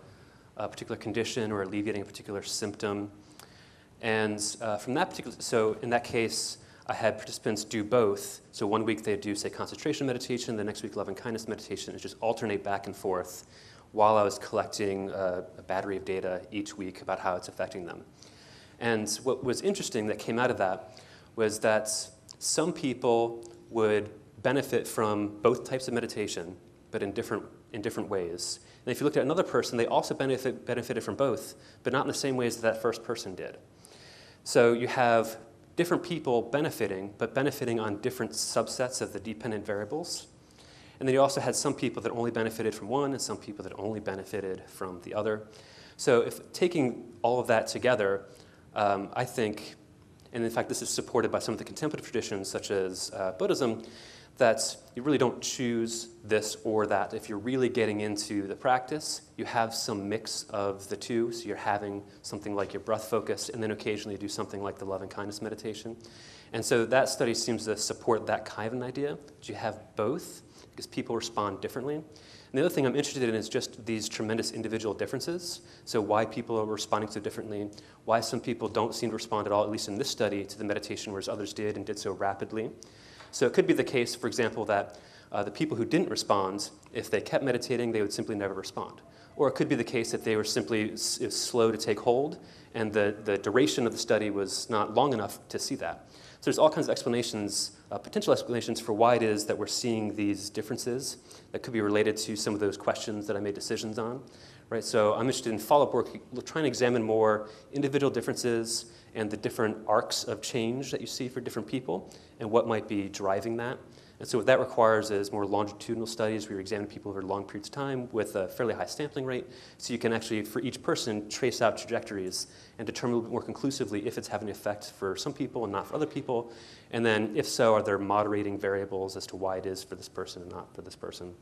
a particular condition or alleviating a particular symptom? And uh, from that particular, so in that case, I had participants do both. So one week they do, say, concentration meditation, the next week, love and kindness meditation, and just alternate back and forth while I was collecting a, a battery of data each week about how it's affecting them. And what was interesting that came out of that was that some people would benefit from both types of meditation, but in different, in different ways. And if you looked at another person, they also benefit, benefited from both, but not in the same ways that that first person did. So you have different people benefiting, but benefiting on different subsets of the dependent variables. And then you also had some people that only benefited from one and some people that only benefited from the other. So if taking all of that together, um, I think, and in fact this is supported by some of the contemplative traditions such as uh, Buddhism, that you really don't choose this or that. If you're really getting into the practice, you have some mix of the two. So you're having something like your breath focus, and then occasionally do something like the love and kindness meditation. And so that study seems to support that kind of an idea. that You have both, because people respond differently. And the other thing I'm interested in is just these tremendous individual differences. So, why people are responding so differently, why some people don't seem to respond at all, at least in this study, to the meditation, whereas others did and did so rapidly. So, it could be the case, for example, that uh, the people who didn't respond, if they kept meditating, they would simply never respond. Or it could be the case that they were simply s- slow to take hold, and the, the duration of the study was not long enough to see that. So there's all kinds of explanations, uh, potential explanations for why it is that we're seeing these differences that could be related to some of those questions that I made decisions on. Right? So I'm interested in follow-up work, trying to examine more individual differences and the different arcs of change that you see for different people and what might be driving that. And so what that requires is more longitudinal studies where you examine people over long periods of time with a fairly high sampling rate. So you can actually, for each person, trace out trajectories and determine a little bit more conclusively if it's having an effect for some people and not for other people. And then if so, are there moderating variables as to why it is for this person and not for this person?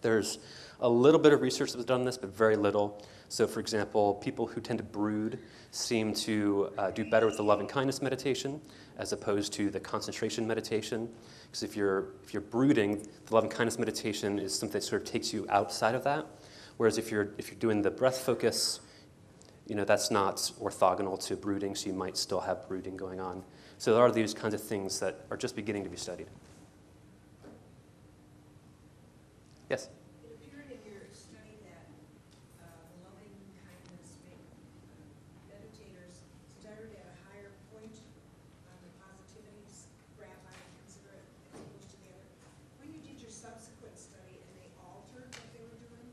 There's a little bit of research that was done on this, but very little. So, for example, people who tend to brood seem to uh, do better with the love and kindness meditation as opposed to the concentration meditation. Because if you're, if you're brooding, the love and kindness meditation is something that sort of takes you outside of that. Whereas if you're, if you're doing the breath focus, you know, that's not orthogonal to brooding, so you might still have brooding going on. So there are these kinds of things that are just beginning to be studied. Yes? It appeared in your study that uh, loving kindness make uh, meditators start at a higher point on the positivity graph, I would consider it as opposed to the other. When you did your subsequent study and they altered what they were doing,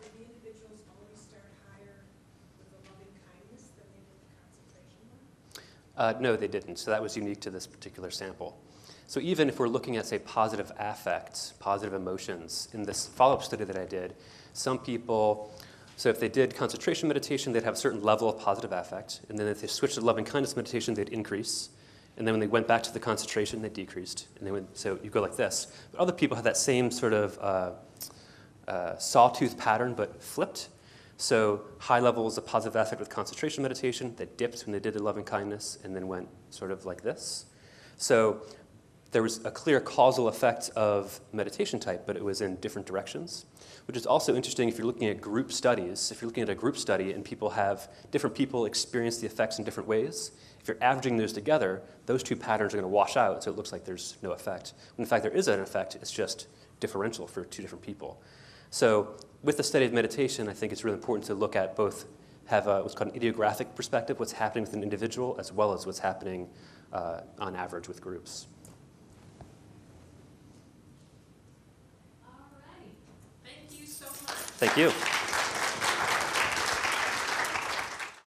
did the individuals always start higher with the loving kindness than they did the concentration one? Uh, no, they didn't. So that was unique to this particular sample. So even if we're looking at, say, positive affects, positive emotions, in this follow-up study that I did, some people, so if they did concentration meditation, they'd have a certain level of positive affect, and then if they switched to loving kindness meditation, they'd increase. And then when they went back to the concentration, they decreased. And they went, so you go like this. But other people had that same sort of uh, uh, sawtooth pattern, but flipped. So high levels of positive affect with concentration meditation that dipped when they did the loving kindness and then went sort of like this. So there was a clear causal effect of meditation type, but it was in different directions, which is also interesting if you're looking at group studies. If you're looking at a group study and people have different people experience the effects in different ways, if you're averaging those together, those two patterns are going to wash out, so it looks like there's no effect. When in fact there is an effect, it's just differential for two different people. So with the study of meditation, I think it's really important to look at both have a, what's called an idiographic perspective, what's happening with an individual, as well as what's happening uh, on average with groups. All right. Thank you so much. Thank you.